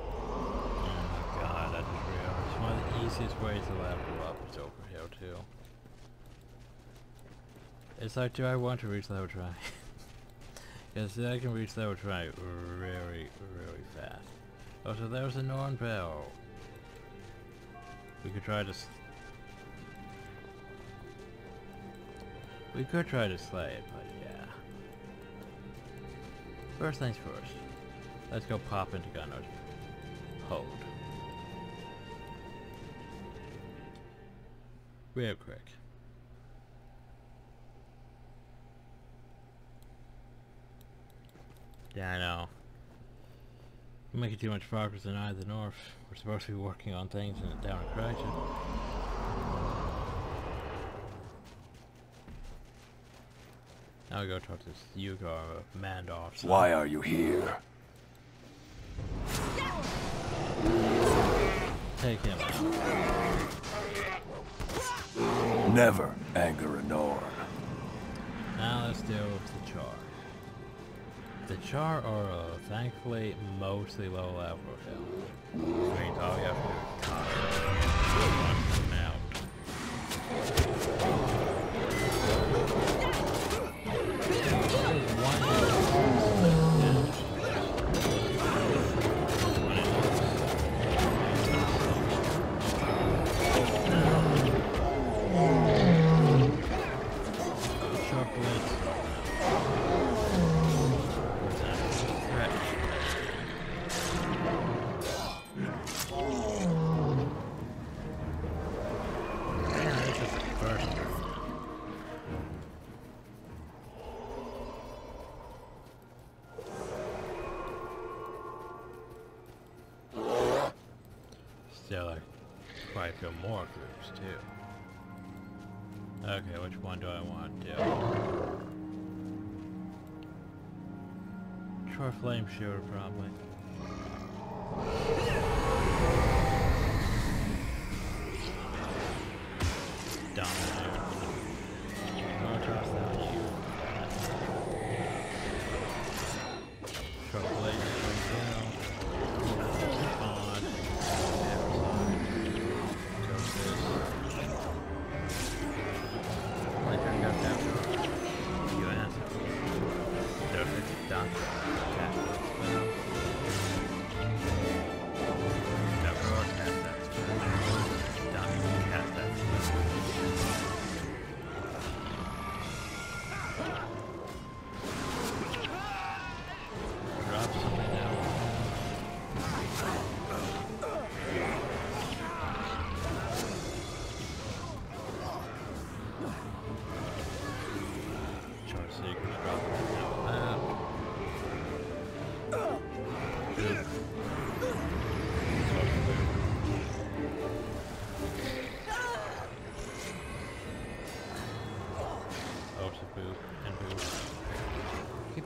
Oh my god, I just realized one of the easiest ways to level up is over here too. It's like, do I want to reach level 20? Because I can reach level 20 really, really fast. Oh, so there's a Norn Bell. We could try to... We could try to slay it, but. First things first. Let's go pop into Gunnar's hold. Real quick. Yeah, I know. Making too much progress in either north. We're supposed to be working on things in down in Kryta. Now we go talk to Yugar Mandar. son. Why are you here? Take him out. Never anger a Norn. Now let's deal with the Char. The Char are uh, thankfully mostly low level hill. Which means all you have to do is constantly run them out. Too. Okay, which one do I want to do? Flame shooter probably.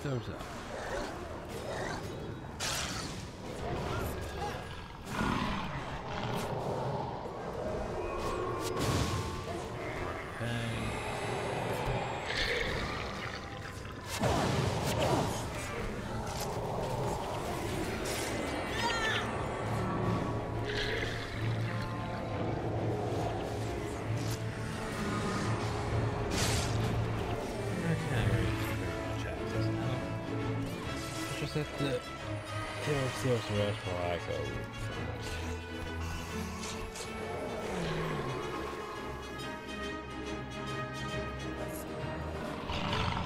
Those up. Just have to kill Steel's rest while I go first.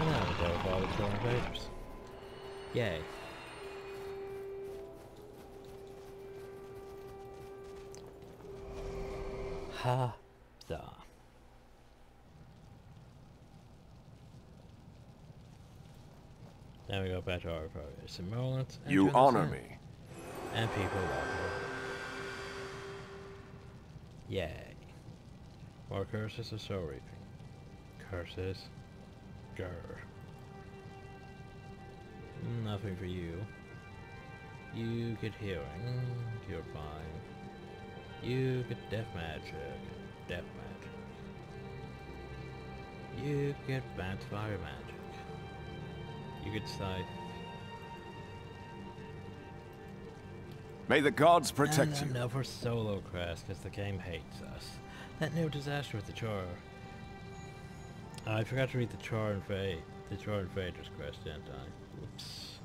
And now we go with all the kill invaders. Yay. Ha Go back to our You honor me. And people love her. Yay. More curses of soul reaping. Curses. Grr. Nothing for you. You get healing. You're fine. You get death magic. Death magic. You get bad fire magic. You get scythe. May the gods protect and you. another solo crash because the game hates us. That new disaster with the Char. I forgot to read the Char and Fate. The Char and Phaedrus quest, didn't I? Whoops.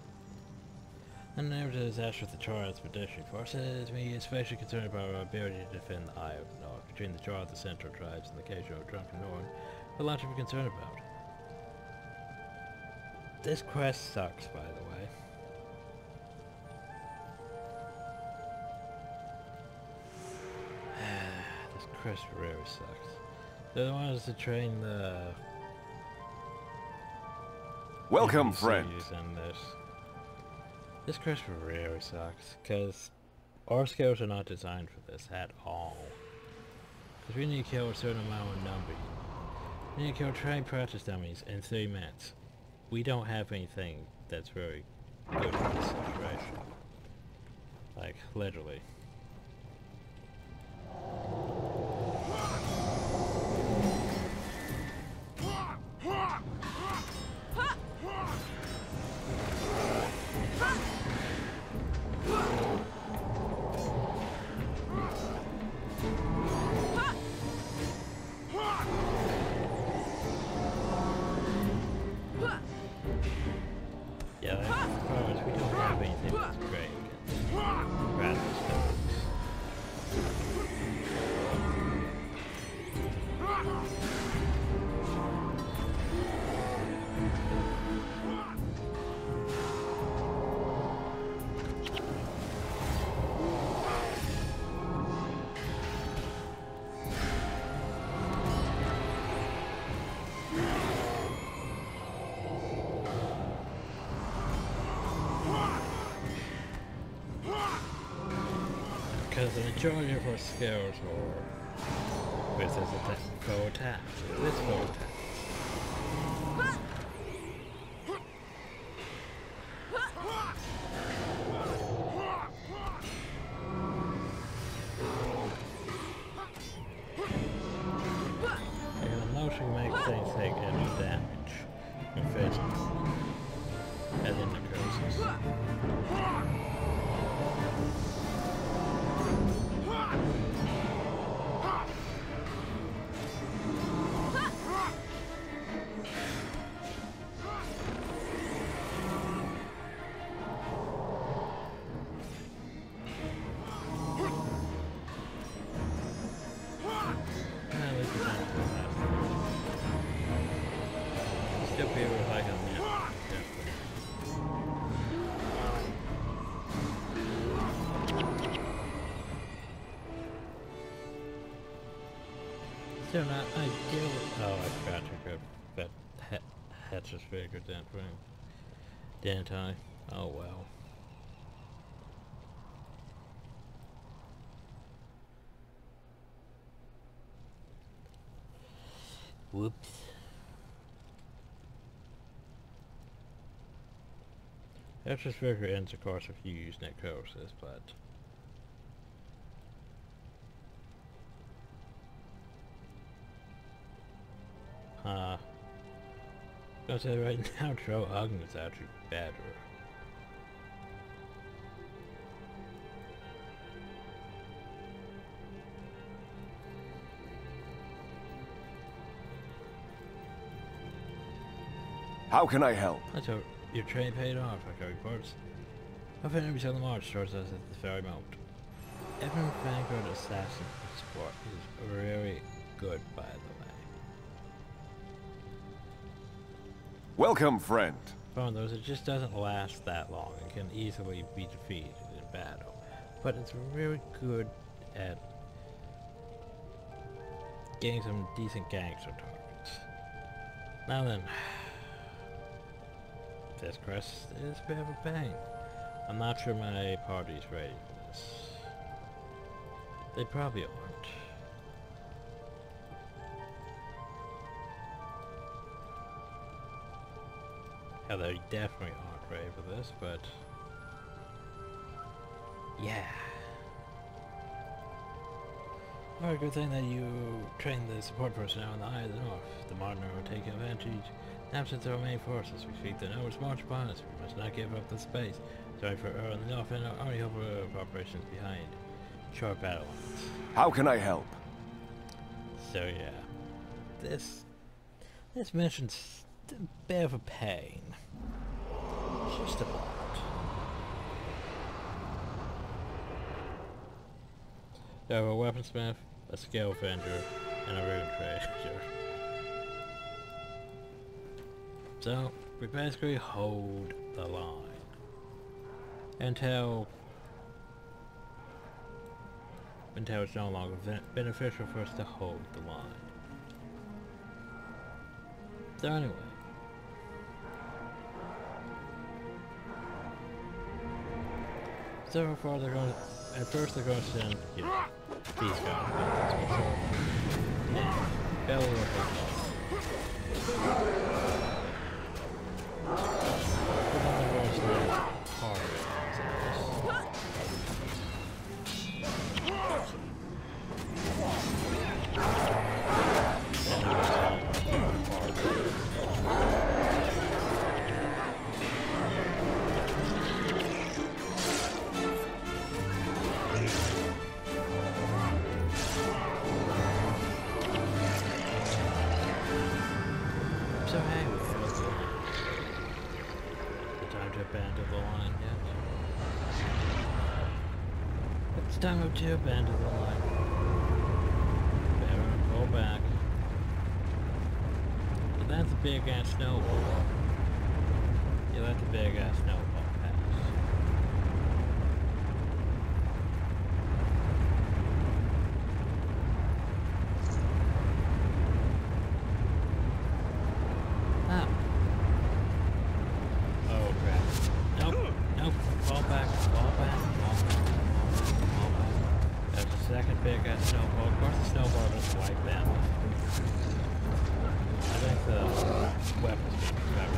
And was a disaster with the Char expedition forces me especially concerned about our ability to defend the Eye of the North between the Char of the Central Tribes and the occasional drunken Norn. A lot to be concerned about. This quest sucks, by the way. this quest really sucks. They're the ones to train the Welcome, friend. This. This quest really sucks, because our skills are not designed for this at all. Because we need to kill a certain amount of number. We need to kill trained practice dummies in three minutes. We don't have anything that's very good in this situation. Like, literally. Of our skills are with his attack, foe attacks, with foe attacks. Not ideal. Oh, I forgot to grab that hat. Hatch's figure that room. Didn't I? Oh well. Whoops. Hatch's figure ends, of course, if you use necrosis, but. I'll say right now, Tro Ugn is actually better. How can I help? That's how your trade paid off, Echo reports. Of enemies on the march towards us at the ferry mount. Ebon Vanguard Assassin support is very good, by the Welcome, friend. One of those, it just doesn't last that long and can easily be defeated in battle. But it's really good at getting some decent gangster targets. Now then, this quest is a bit of a pain. I'm not sure my party's ready for this. They probably aren't. Hell, they definitely aren't ready for this, but... Yeah. Very good thing that you trained the support personnel in the Eye of the North. The Martin will take advantage. In absence of our main forces, we seek the North march upon us. We must not give up the space. Sorry for Earl in the North and our army of uh, operations behind. Short battle. How can I help? So yeah, this this mission's a bit of a pain. Just a lot. You have a weaponsmith, a scale vendor, and a rune trader. So we basically hold the line until until it's no longer beneficial for us to hold the line. So anyway. So far they're going to, at first they're going to send, you know, these guys. Yeah, The line. Better pull back. And that's a big ass snowball. Yeah, that's a big ass snowball pass. Ah. Oh crap. Nope, nope. Fall back, fall back, fall back, fall back. There's a second big ass snowball. Of course the snowball doesn't wipe them. I think the weapons being got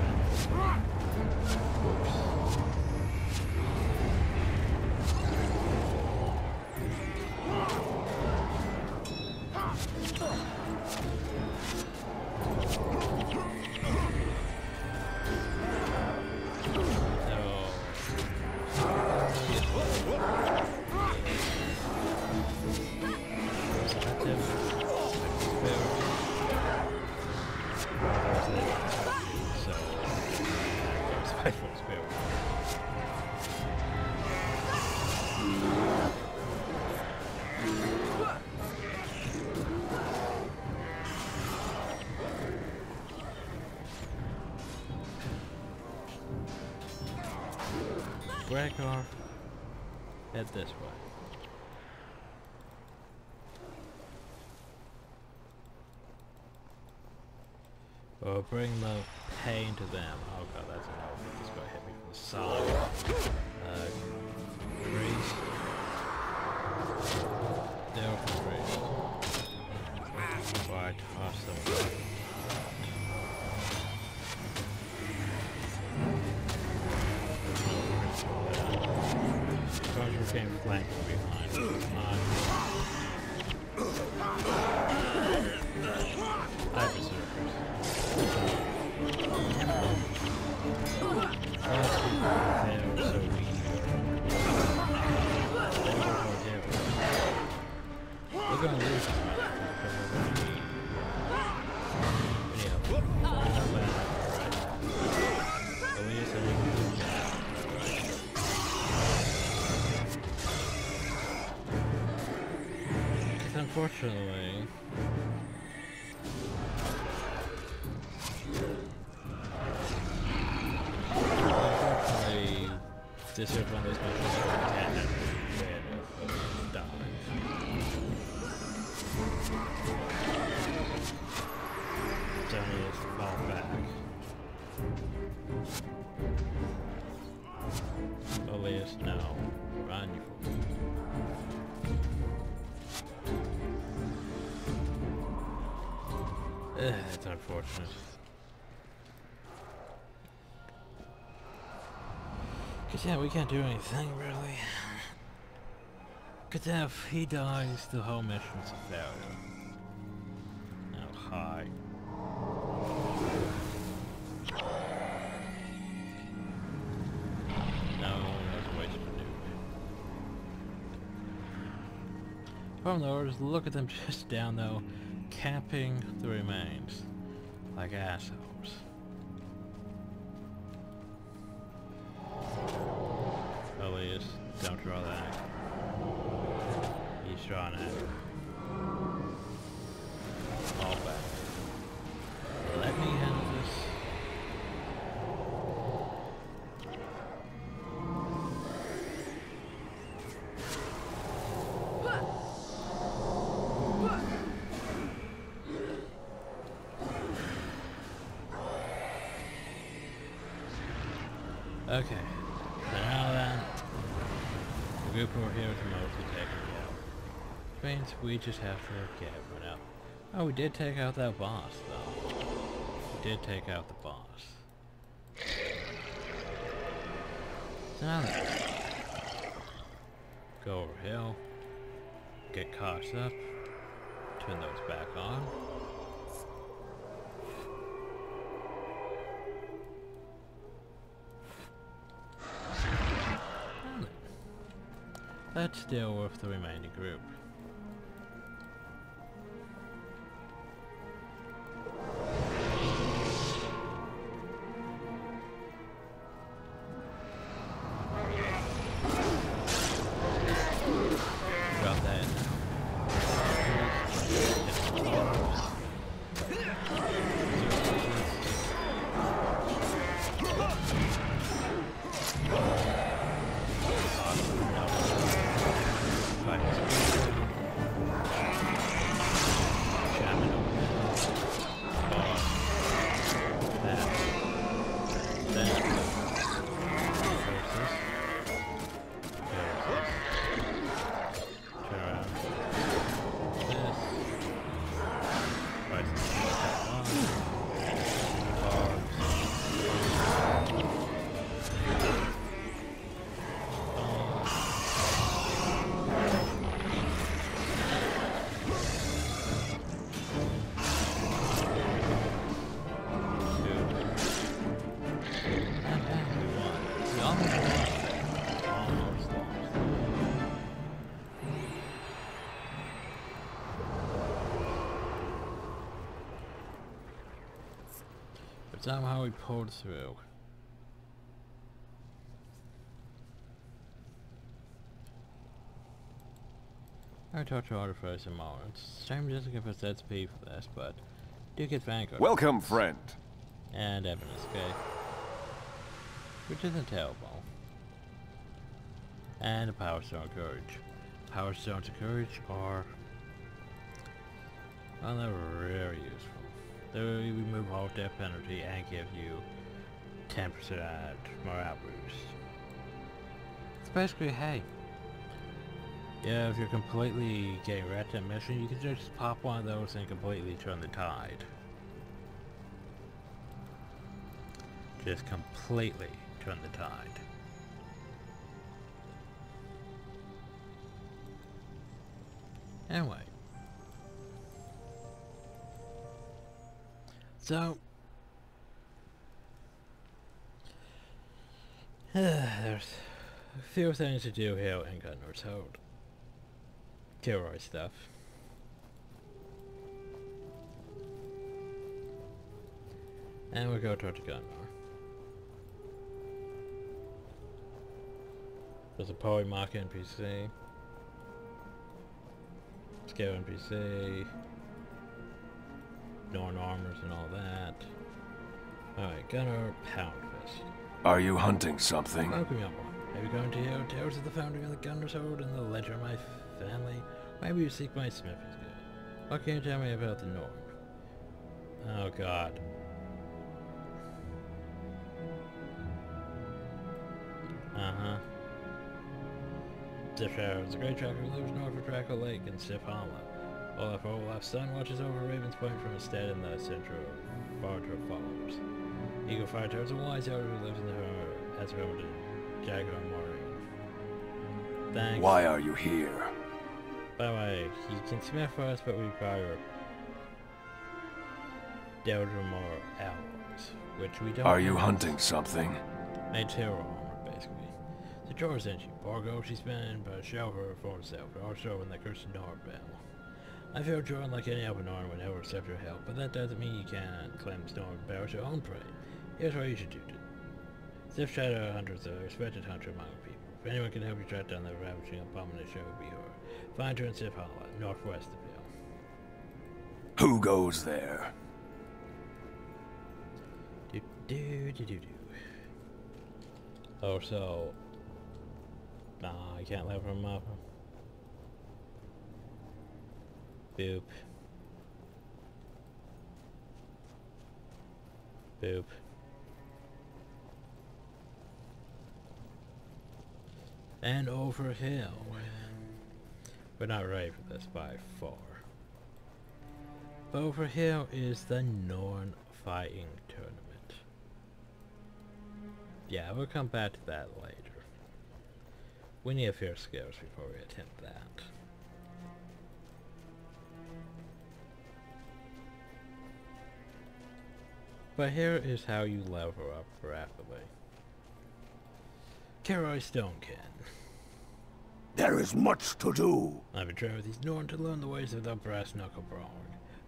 Off. Head this unfortunately, unfortunate. Cause yeah, we can't do anything really. Cause if he dies, the whole mission's a failure. Oh, hi. Problem though is look at them just down though, camping the remains. Like assholes. Elias, don't draw that. He's drawing it. Okay. Now then, the group over here with the mostly taken care of. Means we just have to get everyone out. Oh, we did take out that boss, though. We did take out the boss. So now then, go over hill, get caught up, turn those back on. Let's deal with the remaining group. Somehow we pulled through. I talked to first a moment. Shame Jessica for sets P for this, but do get Vanguard. Welcome, friend. And Ebon Escape. Which isn't terrible. And a Power Stone of Courage. Power Stones of Courage are... Well, they're very useful. They remove all death penalty and give you 10% morale boost. It's basically, hey, yeah, if you're completely getting wrecked at mission, you can just pop one of those and completely turn the tide. Just completely turn the tide. Anyway. So, there's a few things to do here in Gunnar's Hold. Kilroy stuff. And we'll go towards Gunnar. There's a Polymock NPC. Scale NPC. Norn armors and all that. Alright, Gunnar Pound Fist. Are you hunting something? Welcome, young one. Have you gone to hear tales of the founding of the Gunnar's Hold and the legend of my family? Maybe you seek my smithing skill. What can you tell me about the Norn? Oh god. Uh-huh. Zipshire is a great tracker who lives north of Drakkar Lake in Sifhalla. Olaf Olaf's son watches over Raven's Point from his stead in the center of Barter followers. Eagle is a wise elder who lives in the her as home to Jaguar Moraine. Thanks. Why are you here? By the way, you can smith for us, but we require Deldrimor alloys, which we don't Are you hunting something? Material armor, basically. The George sent you. Borgo, she's been but a shell for her for herself, also in the cursed Nord battle. I feel Jordan like any other Norn would ever accept your help, but that doesn't mean you can't claim Storm Battle as your own prey. Here's what you should do. Sif Shadow Hunters are a respected hunter among people. If anyone can help you track down the ravaging abomination, it would be her. Find her in Sifhalla, northwest of here. Who goes there? Do do do do do. Oh, so. Nah, I can't level him up. Boop. Boop. And over hill. We're not ready for this by far. But over here is the Norn Fighting Tournament. Yeah, we'll come back to that later. We need a few skills before we attempt that. But here is how you level up rapidly. Kilroy Stonekin. There is much to do. I've been with these Norn to learn the ways of the brass knuckle brawling.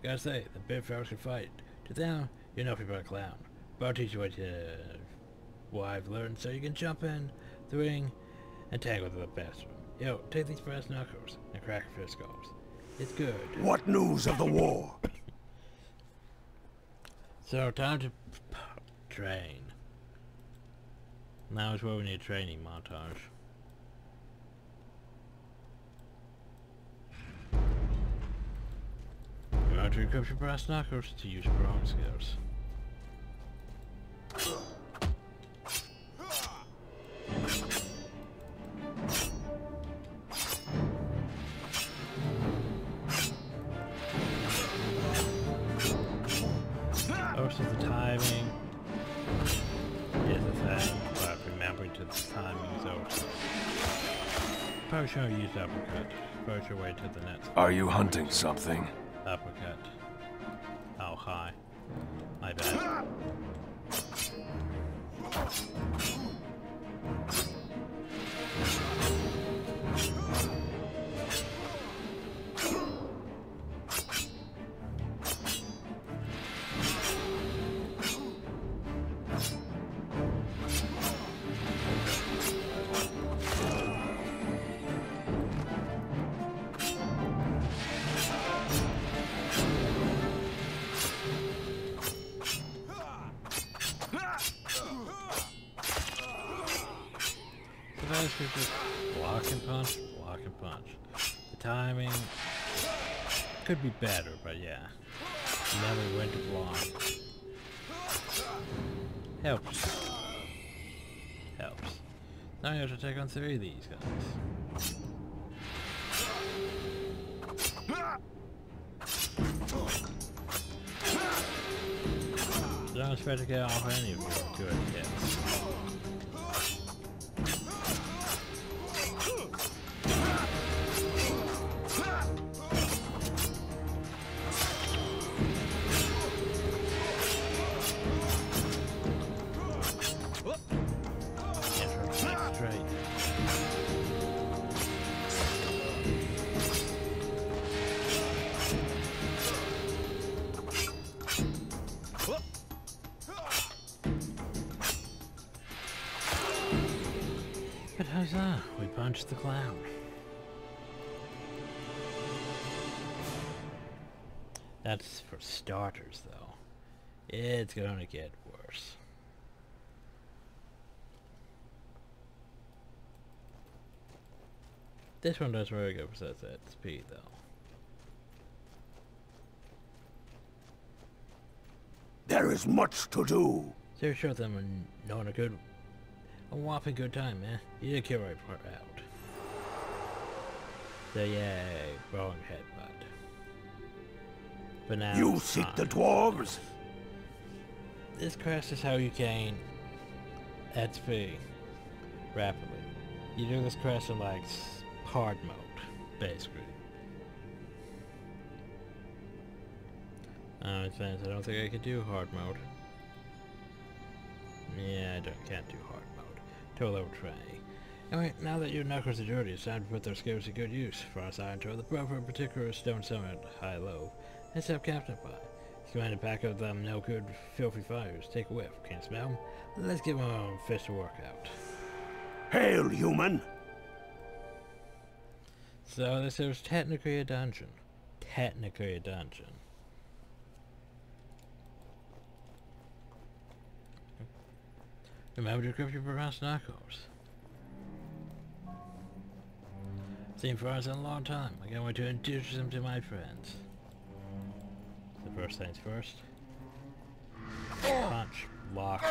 Gotta say, the big fellas can fight. To them, you're nothing but a clown. But I'll teach you what, you, what I've learned so you can jump in the ring and tag with the best one. Yo, take these brass knuckles and crack a few skulls. It's good. What news of the war? So, time to train. Now is where we need a training montage. You want to equip your brass knuckles to use your bronze skills. Something? Have to take on three of these guys. Don't expect to get off any of your good hits. Though. It's gonna get worse. This one does very good for that speed, though. There is much to do. So show them knowing a good, a whopping good time, man. You didn't kill right part out. So yeah, wrong headbutt. But now You seek the dwarves? This quest is how you gain XP rapidly. You do this quest in like hard mode, basically. Uh, it says I don't think I can do hard mode. Yeah, I don't, can't do hard mode. Till level try. Anyway, now that your knuckles are dirty, it's time to put their skills to good use. For us, I enter the proper and particular stone summit, high-low, and set captain by. He's going to pack up them no good filthy fires. Take a whiff. Can't smell 'em? Let's give 'em a fish to work out. Hail, human! So this is technically a dungeon. Technically a dungeon. Remember to grip your brass knuckles. Seen friends in a long time. I can't wait to introduce them to my friends. First things first. Oh. Punch. Lock.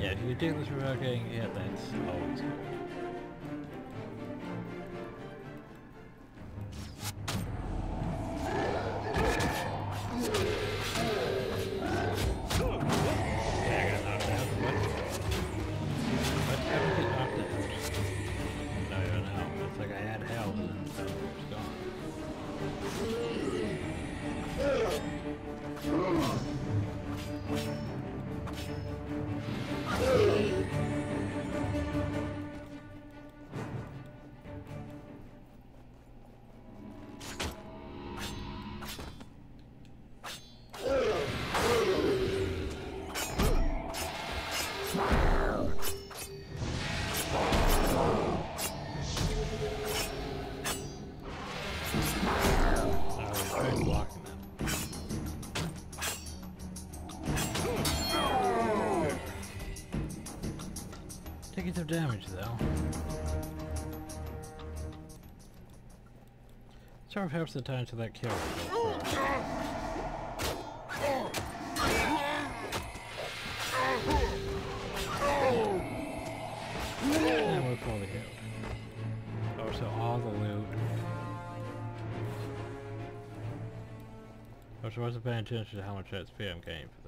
Yeah, if you do this without getting hit, that's always good. Of helps the time to that kill. And we're fully healed. Oh, so all the loot. I was wasn't paying attention to how much XP I'm getting for this.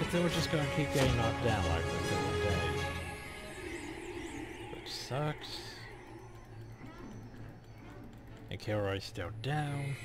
If they were just gonna keep getting knocked down like this every day. Which sucks. And Kilroy's still down.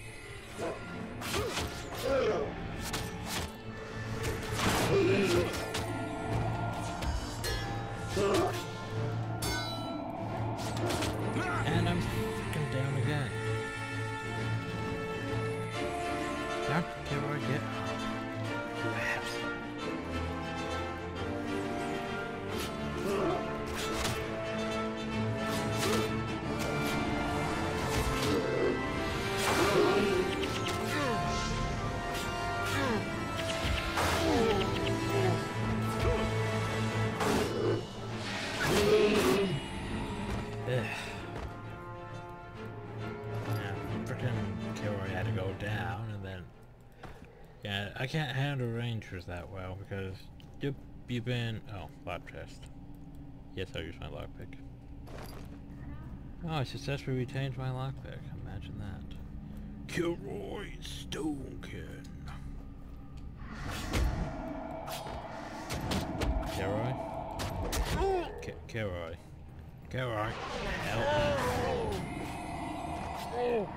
that well because yep, you've been... Oh, lab chest. Yes, I'll use my lockpick. Oh, I successfully retained my lockpick. Imagine that. Kilroy Stonekin. Kilroy? Kilroy. Kilroy. Help me. Oh,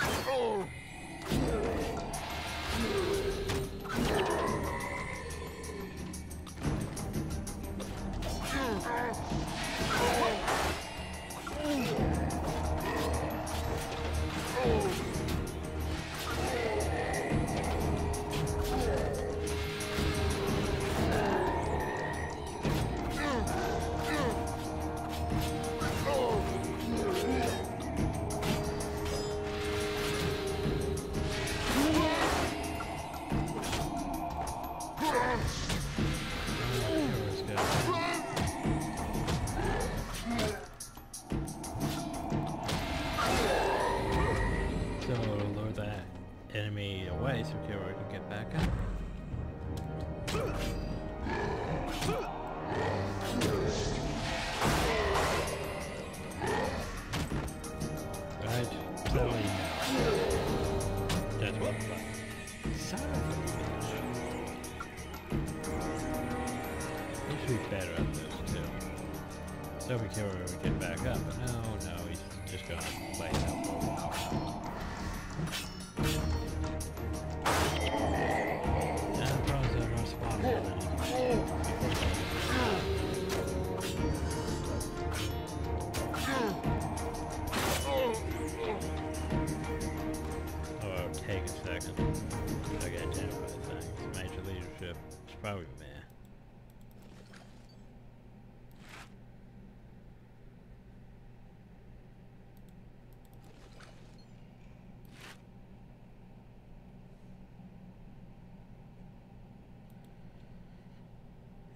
oh, oh,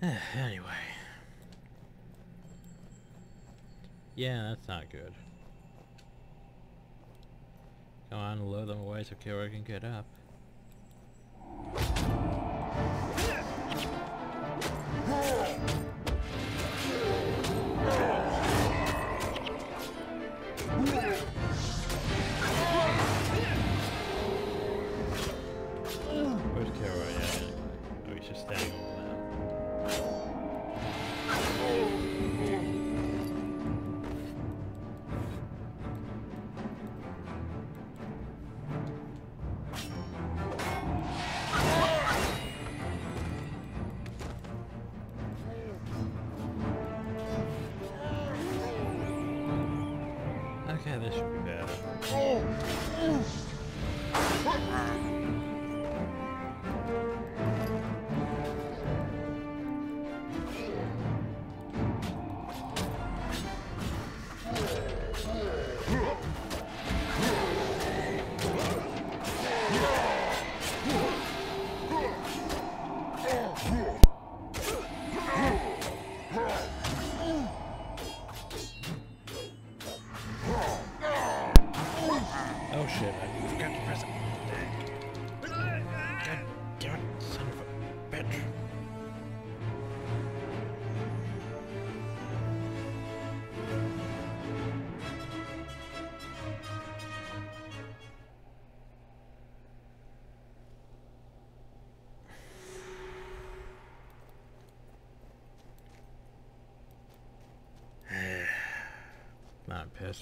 Eh, anyway. Yeah, that's not good. Come on, load them away so Kira can get up. Okay, this should be bad. Oh.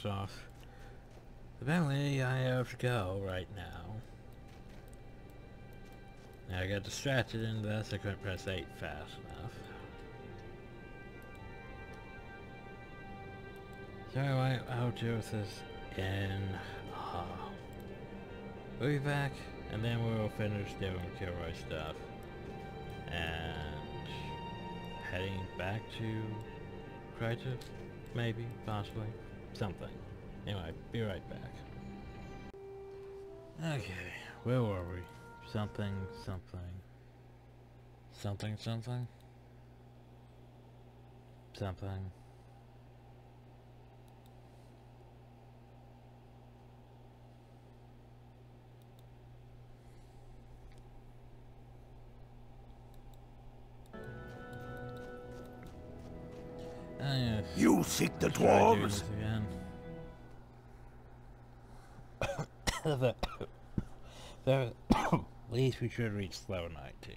Off. Apparently, I have to go right now. Now I got distracted in this, I couldn't press 8 fast enough. So anyway, I'll deal with this in... Uh, we'll be back, and then we'll finish doing Kilroy stuff. And... heading back to Krytos? Maybe, possibly, something. Anyway, be right back. Okay, where were we? Something, something. Something, something? Something. You seek the dwarves? this again. the, the, at least we should reach level 19.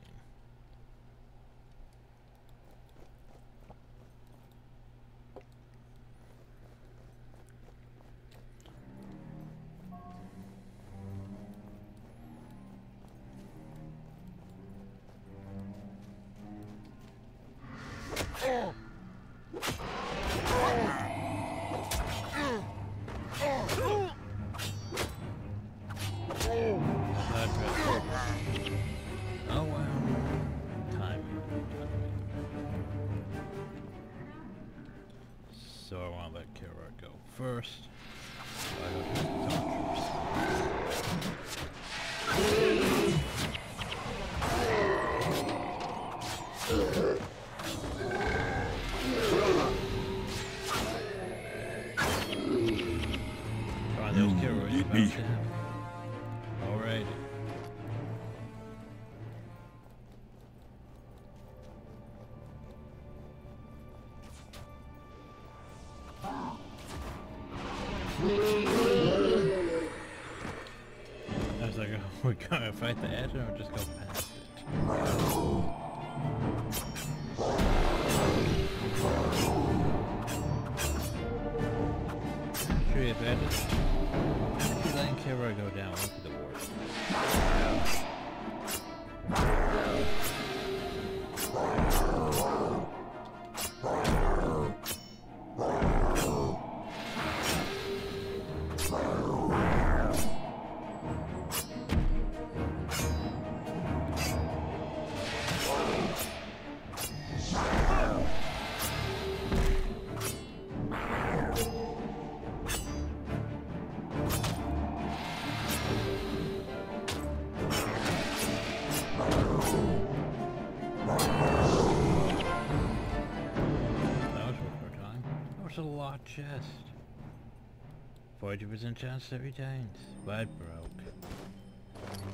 40% chance that retains, but broke.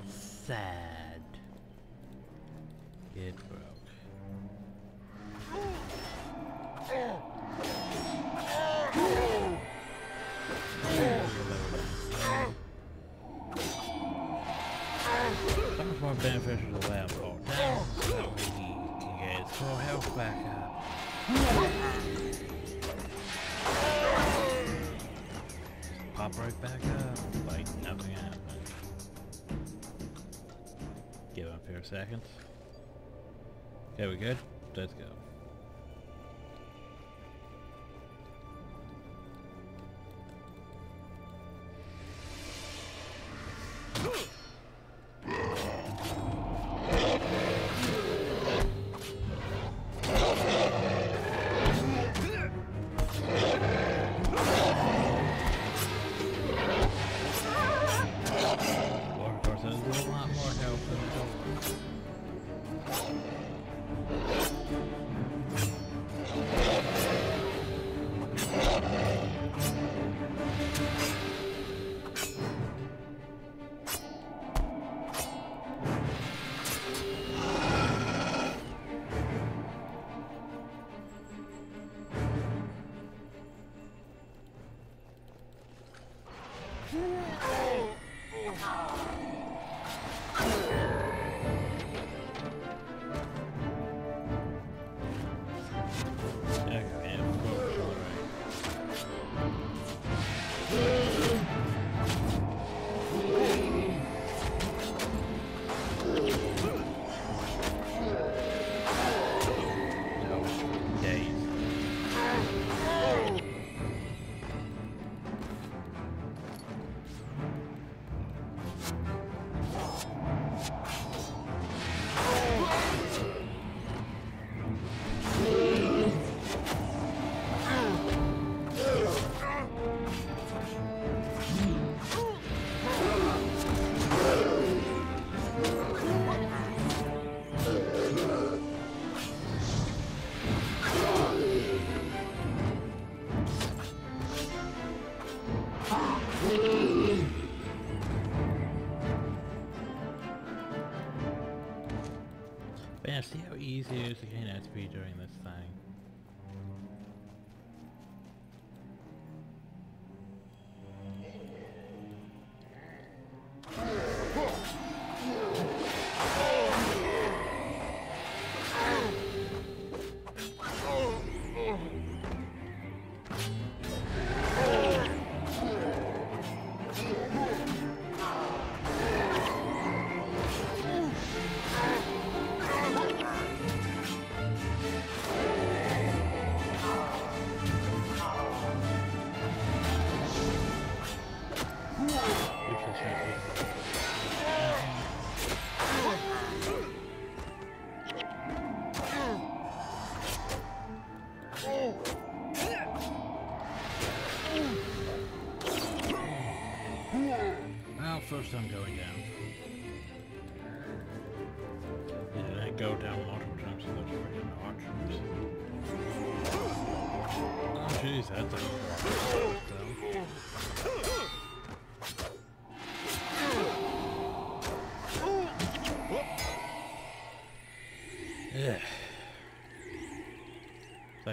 Sad. It much more beneficial to land fall down so we can get his full health back up. Right back up, like nothing happened. Give up here a second. Okay, we good? Let's go. Easy to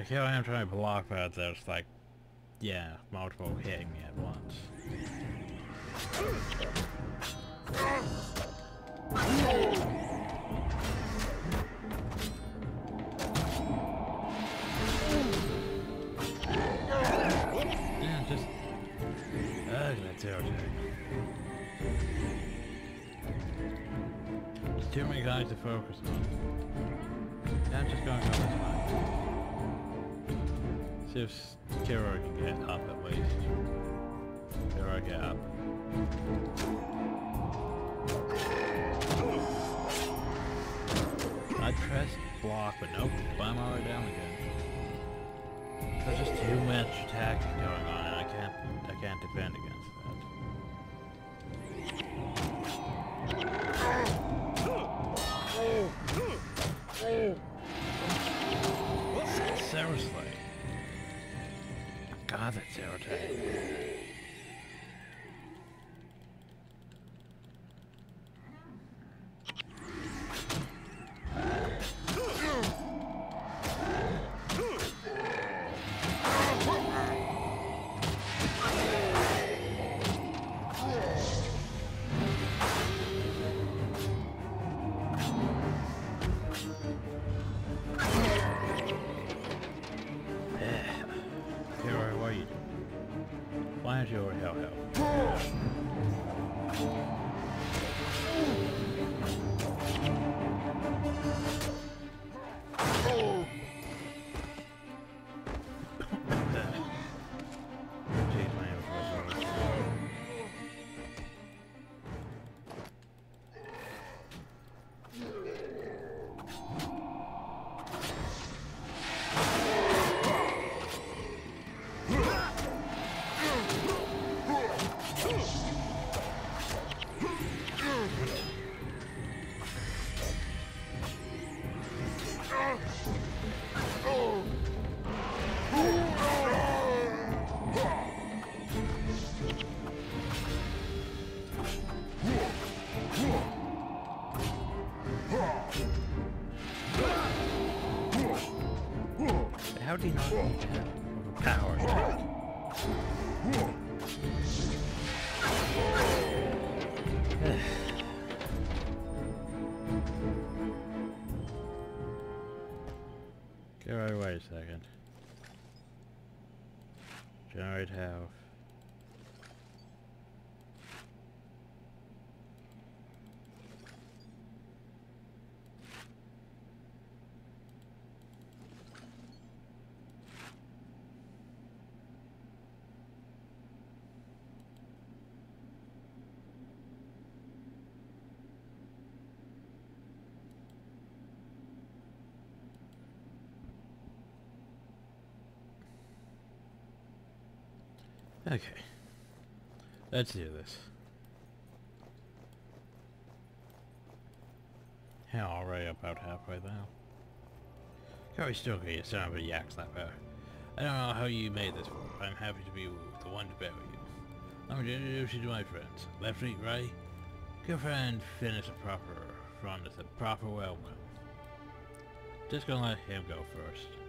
here I am trying to block, but there's like, yeah, multiple hitting me at once. Yeah, just... Too many guys to focus on. I'm just going to go this way. See if Kiro can get up at least. Kiro, get up. I pressed block, but nope, the way down again. There's just too much attacking going on, and I can't, I can't defend against How you not overpower right wait a second. Generate health. Okay. Let's do this. Hell, already about halfway there. now. Carry Stoker, you son of a yak slapper. I don't know how you made this work. I'm happy to be the one to bury you. Let me introduce you to my friends. Left feet, right? Good friend finish a proper front is a proper welcome. Just gonna let him go first.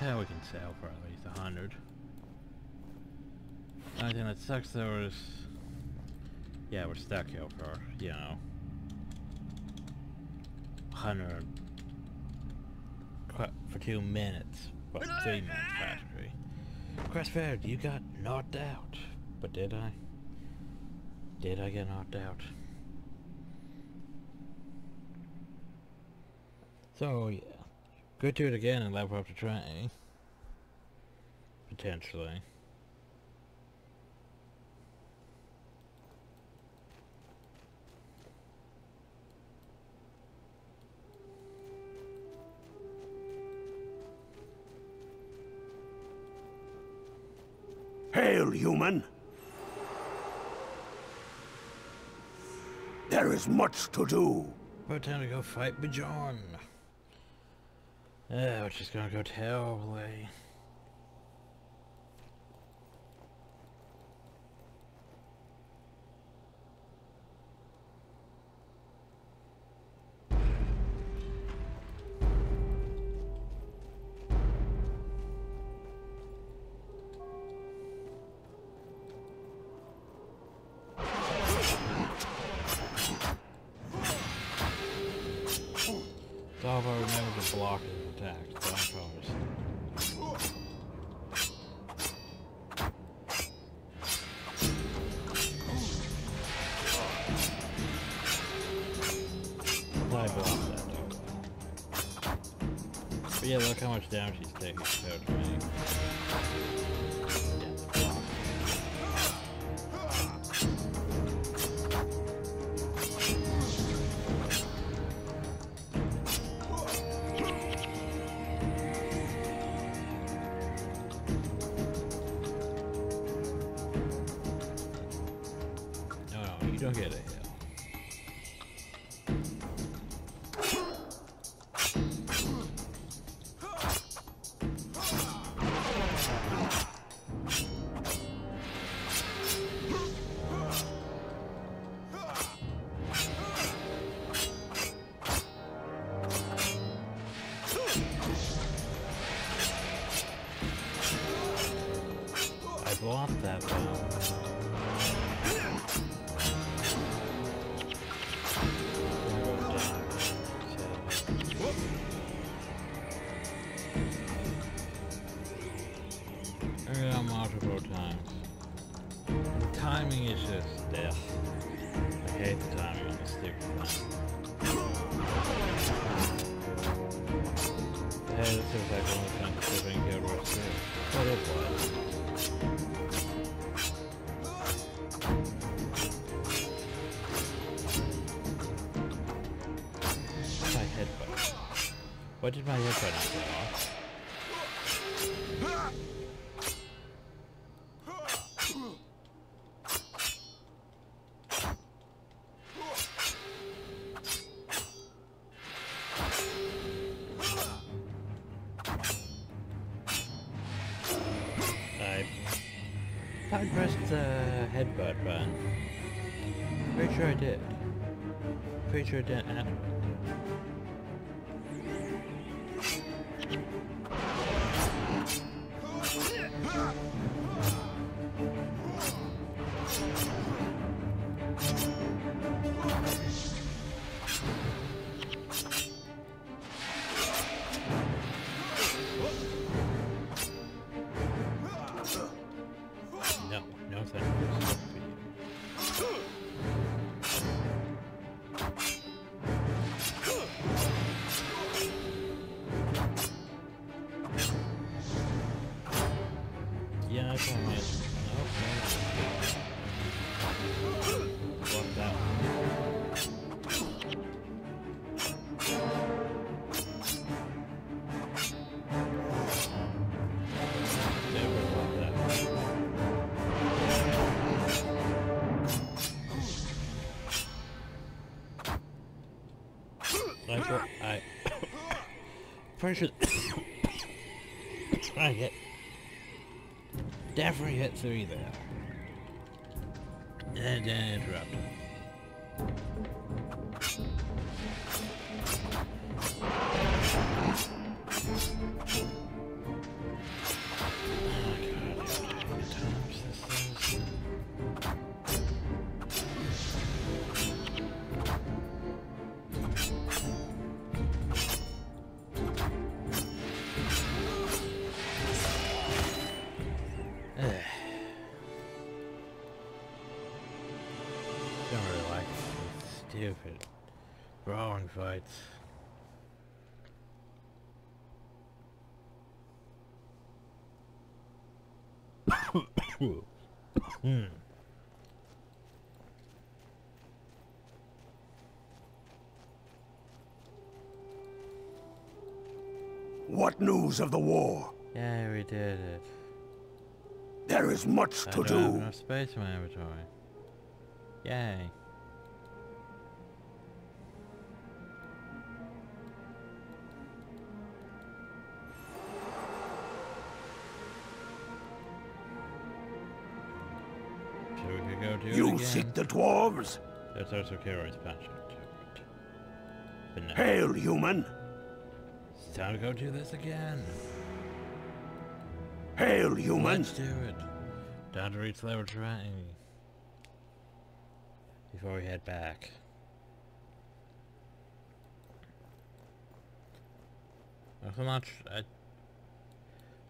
How we can sell for at least a hundred. Only thing that sucks though is yeah, we're stuck here for, you know hundred for two minutes. Well, three minutes practically. Crossfire, you got knocked out. But did I? Did I get knocked out? So yeah. Go do it again and level up to 20. Potentially. Hail, human! There is much to do. About time to go fight Bajon. Yeah, which is gonna go terribly. Damage he's taking What did my not go off? I pressed the headbutt button. Pretty sure I did. Pretty sure I didn't pretty sure I hit definitely hit three there. And then interrupt. News of the war? Yeah, we did it. There is much I to have enough space in my inventory. Yay. So we could go do it You again. seek the dwarves? That's also Karoi's passion. Hail, human. Time to go do this again. Hail, human. Let's do it. Time to reach level 20. Before we head back. I'm not, tr- I,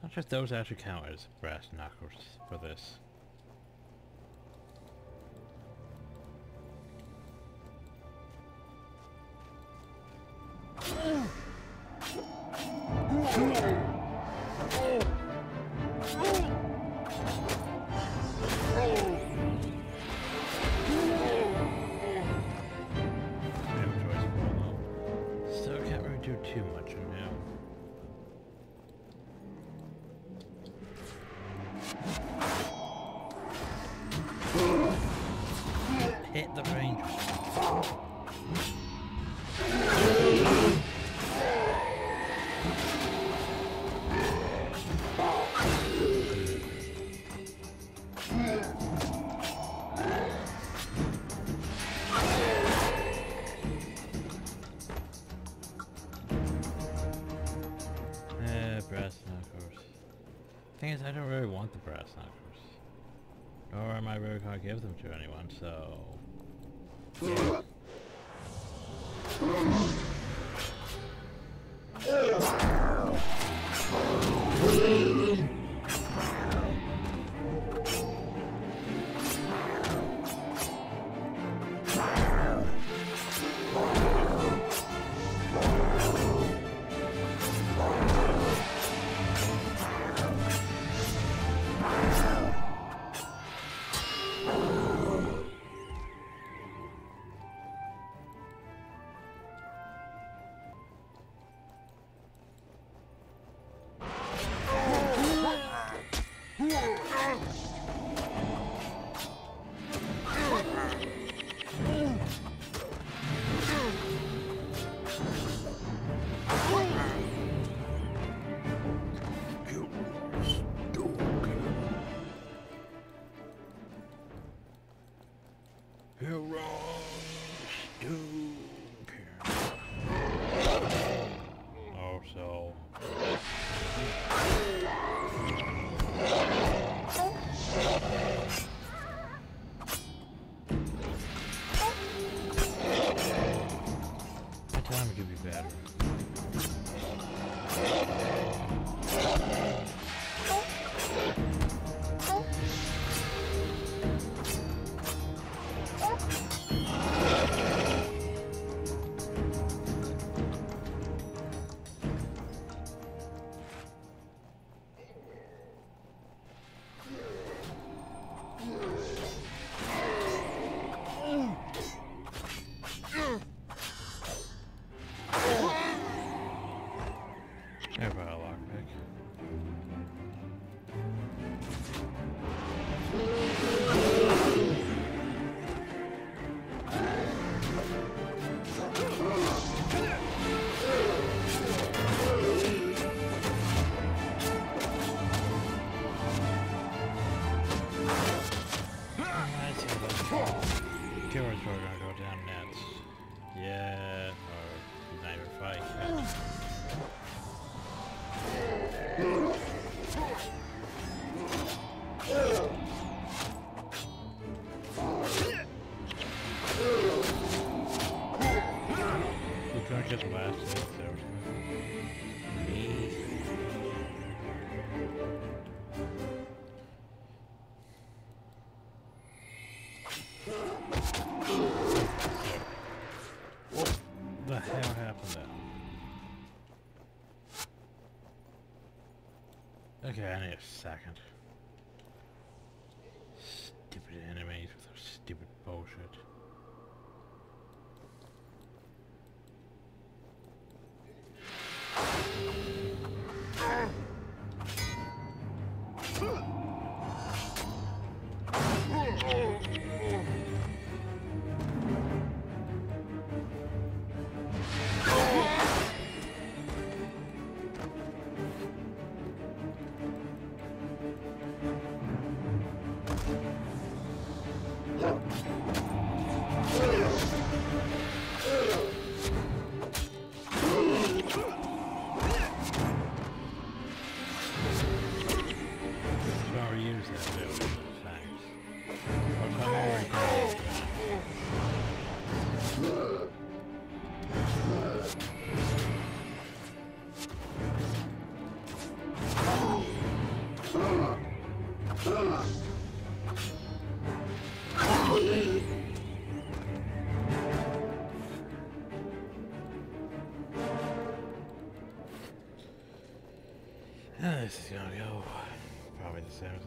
not sure if those actually count as brass knuckles for this.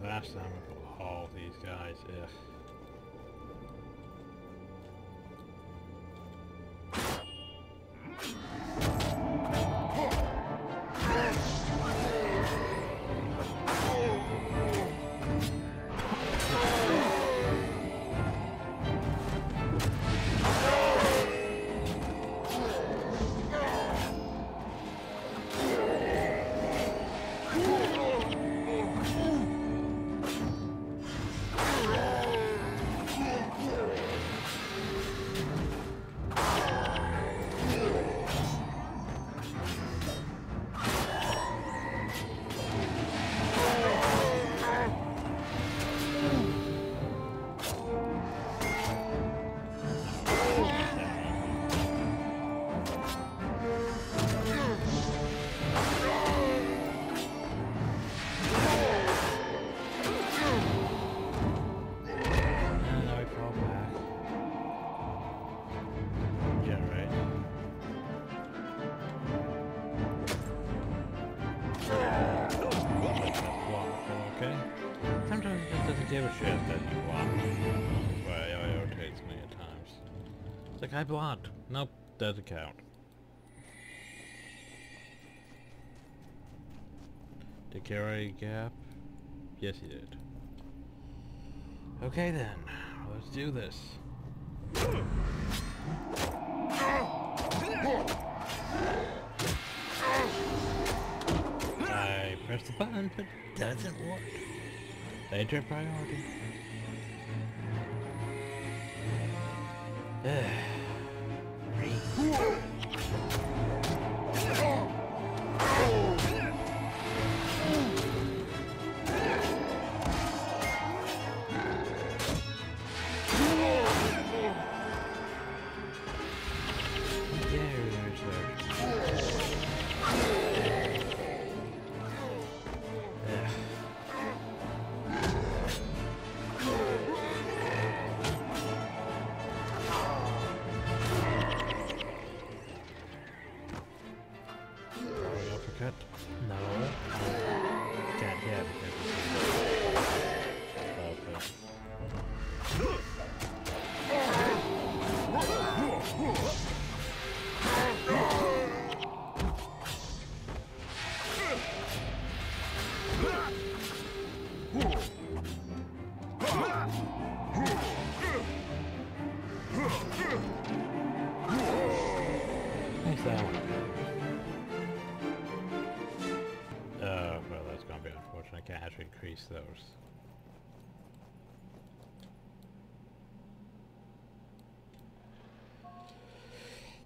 last time we put all these guys. Ugh. I blood. Nope, doesn't count. Did carry gap? Yes, he did. Okay then, let's do this. I pressed the button, but doesn't work. Later priority.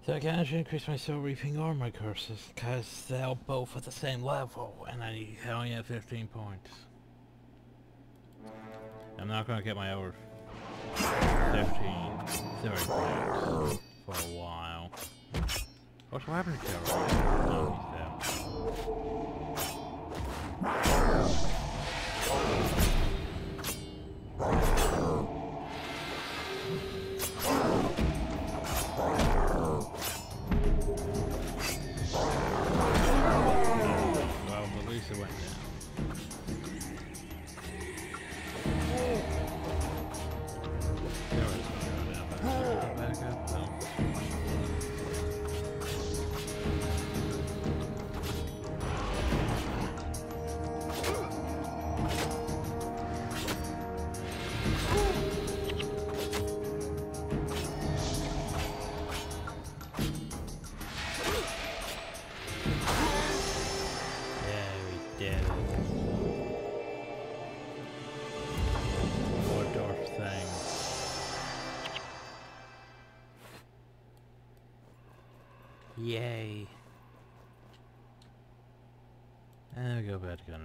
So I can actually increase my soul reaping or my curses, because they're both at the same level, and I only have 15 points. I'm not gonna get my over 15, 30 points for a while. What's happening to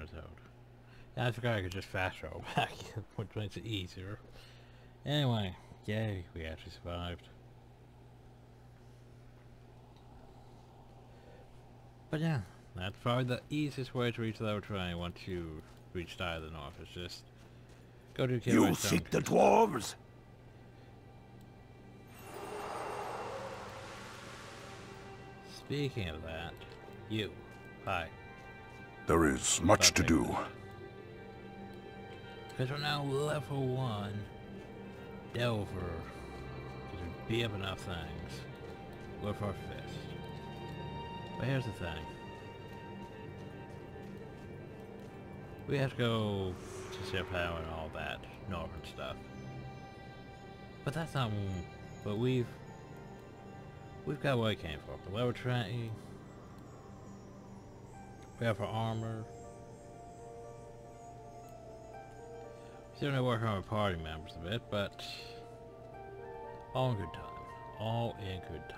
we go back to Gunnar's Hold. Yeah, I forgot I could just fast travel back, which makes it easier. Anyway, yay, we actually survived. But yeah, that's probably the easiest way to reach the level 20 once you reach the North. Is just go to Kilroy seek the dwarves? Speaking of that, you. Hi. There is much to do. Because we're now level 1 Delver. Because we beat enough things with our fist. But here's the thing. We have to go to Sirpow and all that northern stuff. But that's not... But we've... We've got what we came for. For level 20. We have our armor. Still need to work on our party members a bit, but... All in good time. All in good time.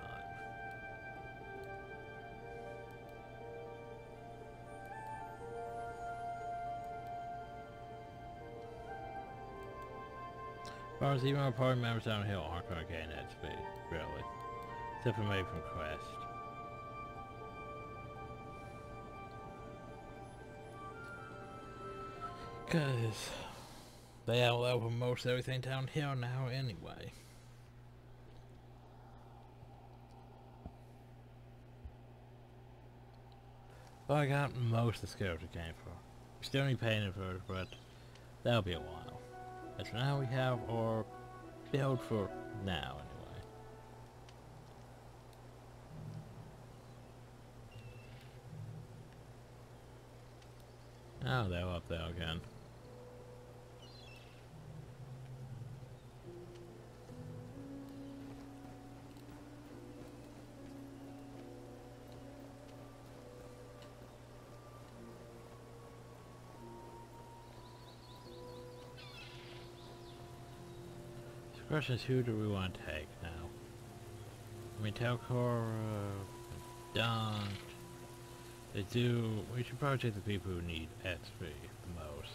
As even our party members down here aren't going to gain XP, really. Except for maybe from Quest. Cause they have level most everything down here now anyway. Well, I got most of the skills we came for. Still need painting for it, but that'll be a while. As for now we have our build for now anyway. Oh, they're up there again. The question is who do we want to take now? I mean, Tahlkora, uh, Don, they do, we should probably take the people who need XP the most.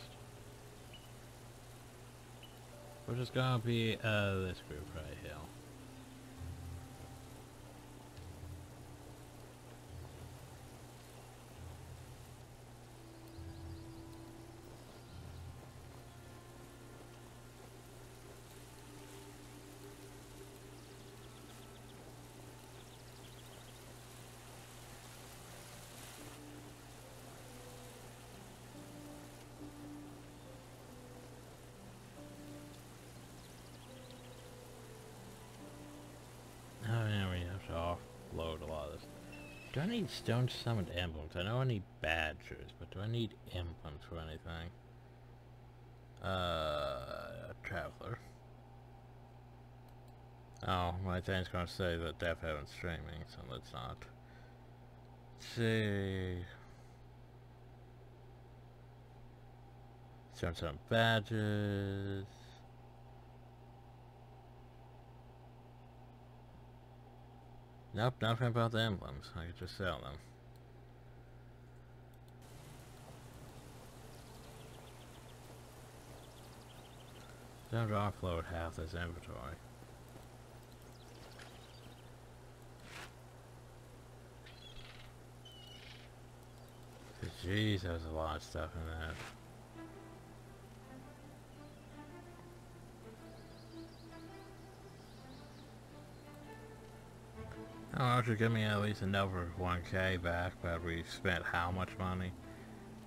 Which is gonna be, uh, this group right here. Do I need Stone Summit emblems? I know I need badgers, but do I need emblems for anything? Uh, traveler. Oh, my thing's gonna say that Death Heaven's streaming, so let's not. Let's see. Stone Summit badges. Nope, nothing about the emblems. I could just sell them. Don't offload half this inventory. Jeez, there's a lot of stuff in that. Oh, that should give me at least another 1k back, but we spent how much money?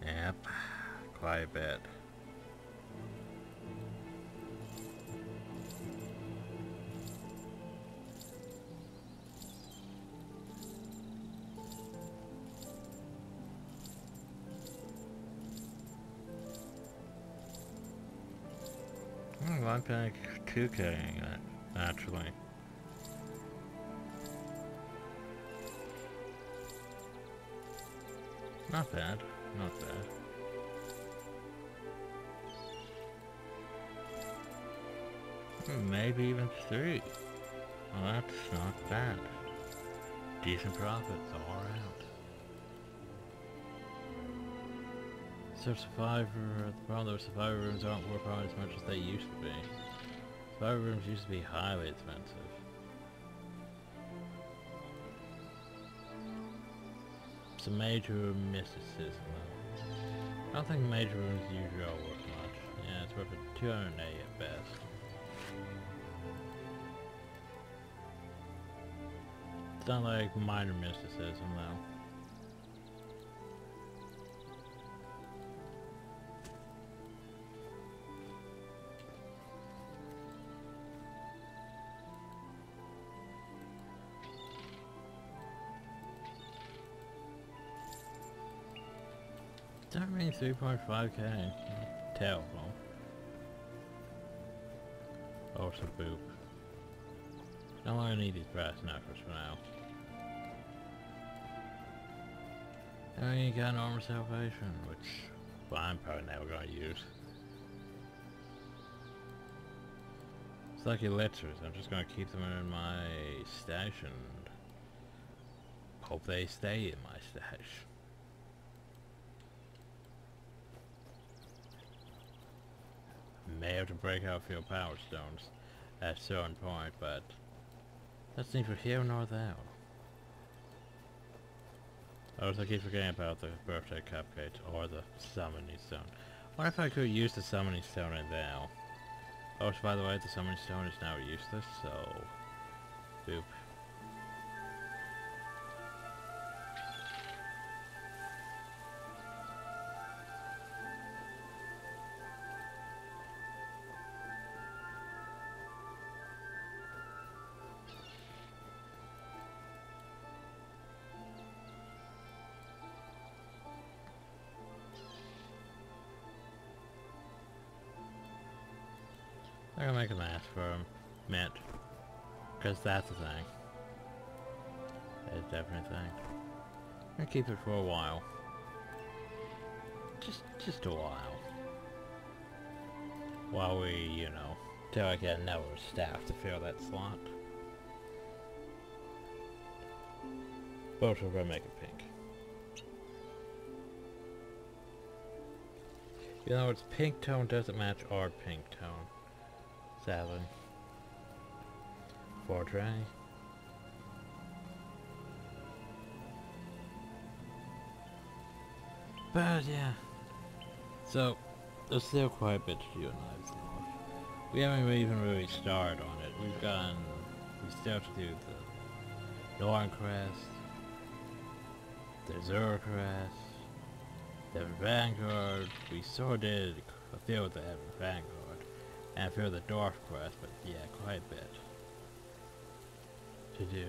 Yep, quite a bit. I'm paying 2k actually. Not bad, not bad. Hmm, Maybe even three. Well, that's not bad. Decent profits all around. So Survivor, the problem is Survivor rooms aren't worth out as much as they used to be. Survivor rooms used to be highly expensive. It's a major mysticism. I don't think major rooms usually are worth much. Yeah, it's worth a 280 at best. It's not like minor mysticism though. 3.5k. Terrible. Also boop. No longer need these brass knuckles for now. I you got normal salvation, which well, I'm probably never gonna use. It's like elixirs, I'm just gonna keep them in my stash and hope they stay in my stash. May have to break out a few power stones at certain point, but that's neither here nor there. I also keep forgetting about the birthday cupcakes or the summoning stone. What if I could use the summoning stone in there? Oh, by the way, the summoning stone is now useless, so... Boop. Because that's the thing. That is definitely a thing. I'm gonna keep it for a while. Just, just a while. While we, you know, till I get another staff to fill that slot. Both of gonna make it pink. You know, its pink tone doesn't match our pink tone. Sadly. But yeah. So, there's still quite a bit to do in North. We haven't even really started on it. We've gotten... We still have to do the Northern Crest, the Asura Crest, the Vanguard. We sort of did a few of the Vanguard. And a few of the Dwarf Crest, but yeah, quite a bit to do.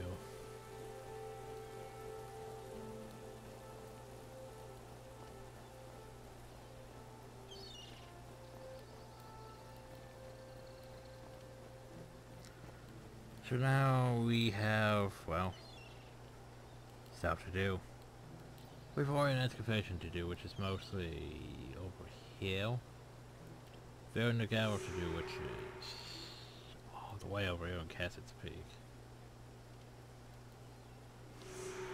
So now we have, well, stuff to do. We've already an excavation to do, which is mostly over here. There in the gallows to do, which is all the way over here on Cassett's Peak.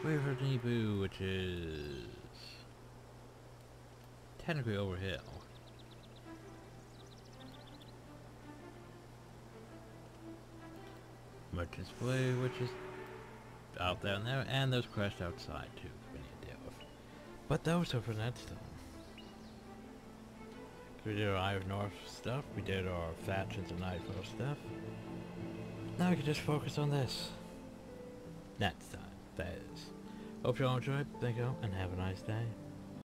River Nibu, which is technically over here. Merchant's Blue, which is out there and there, and those crashed outside too, we need to deal with. But those are for next time. We did our Eye North stuff, we did our Factions and Nightfall stuff. Now we can just focus on this. Next time, that is. Hope you all enjoyed, thank you, and have a nice day.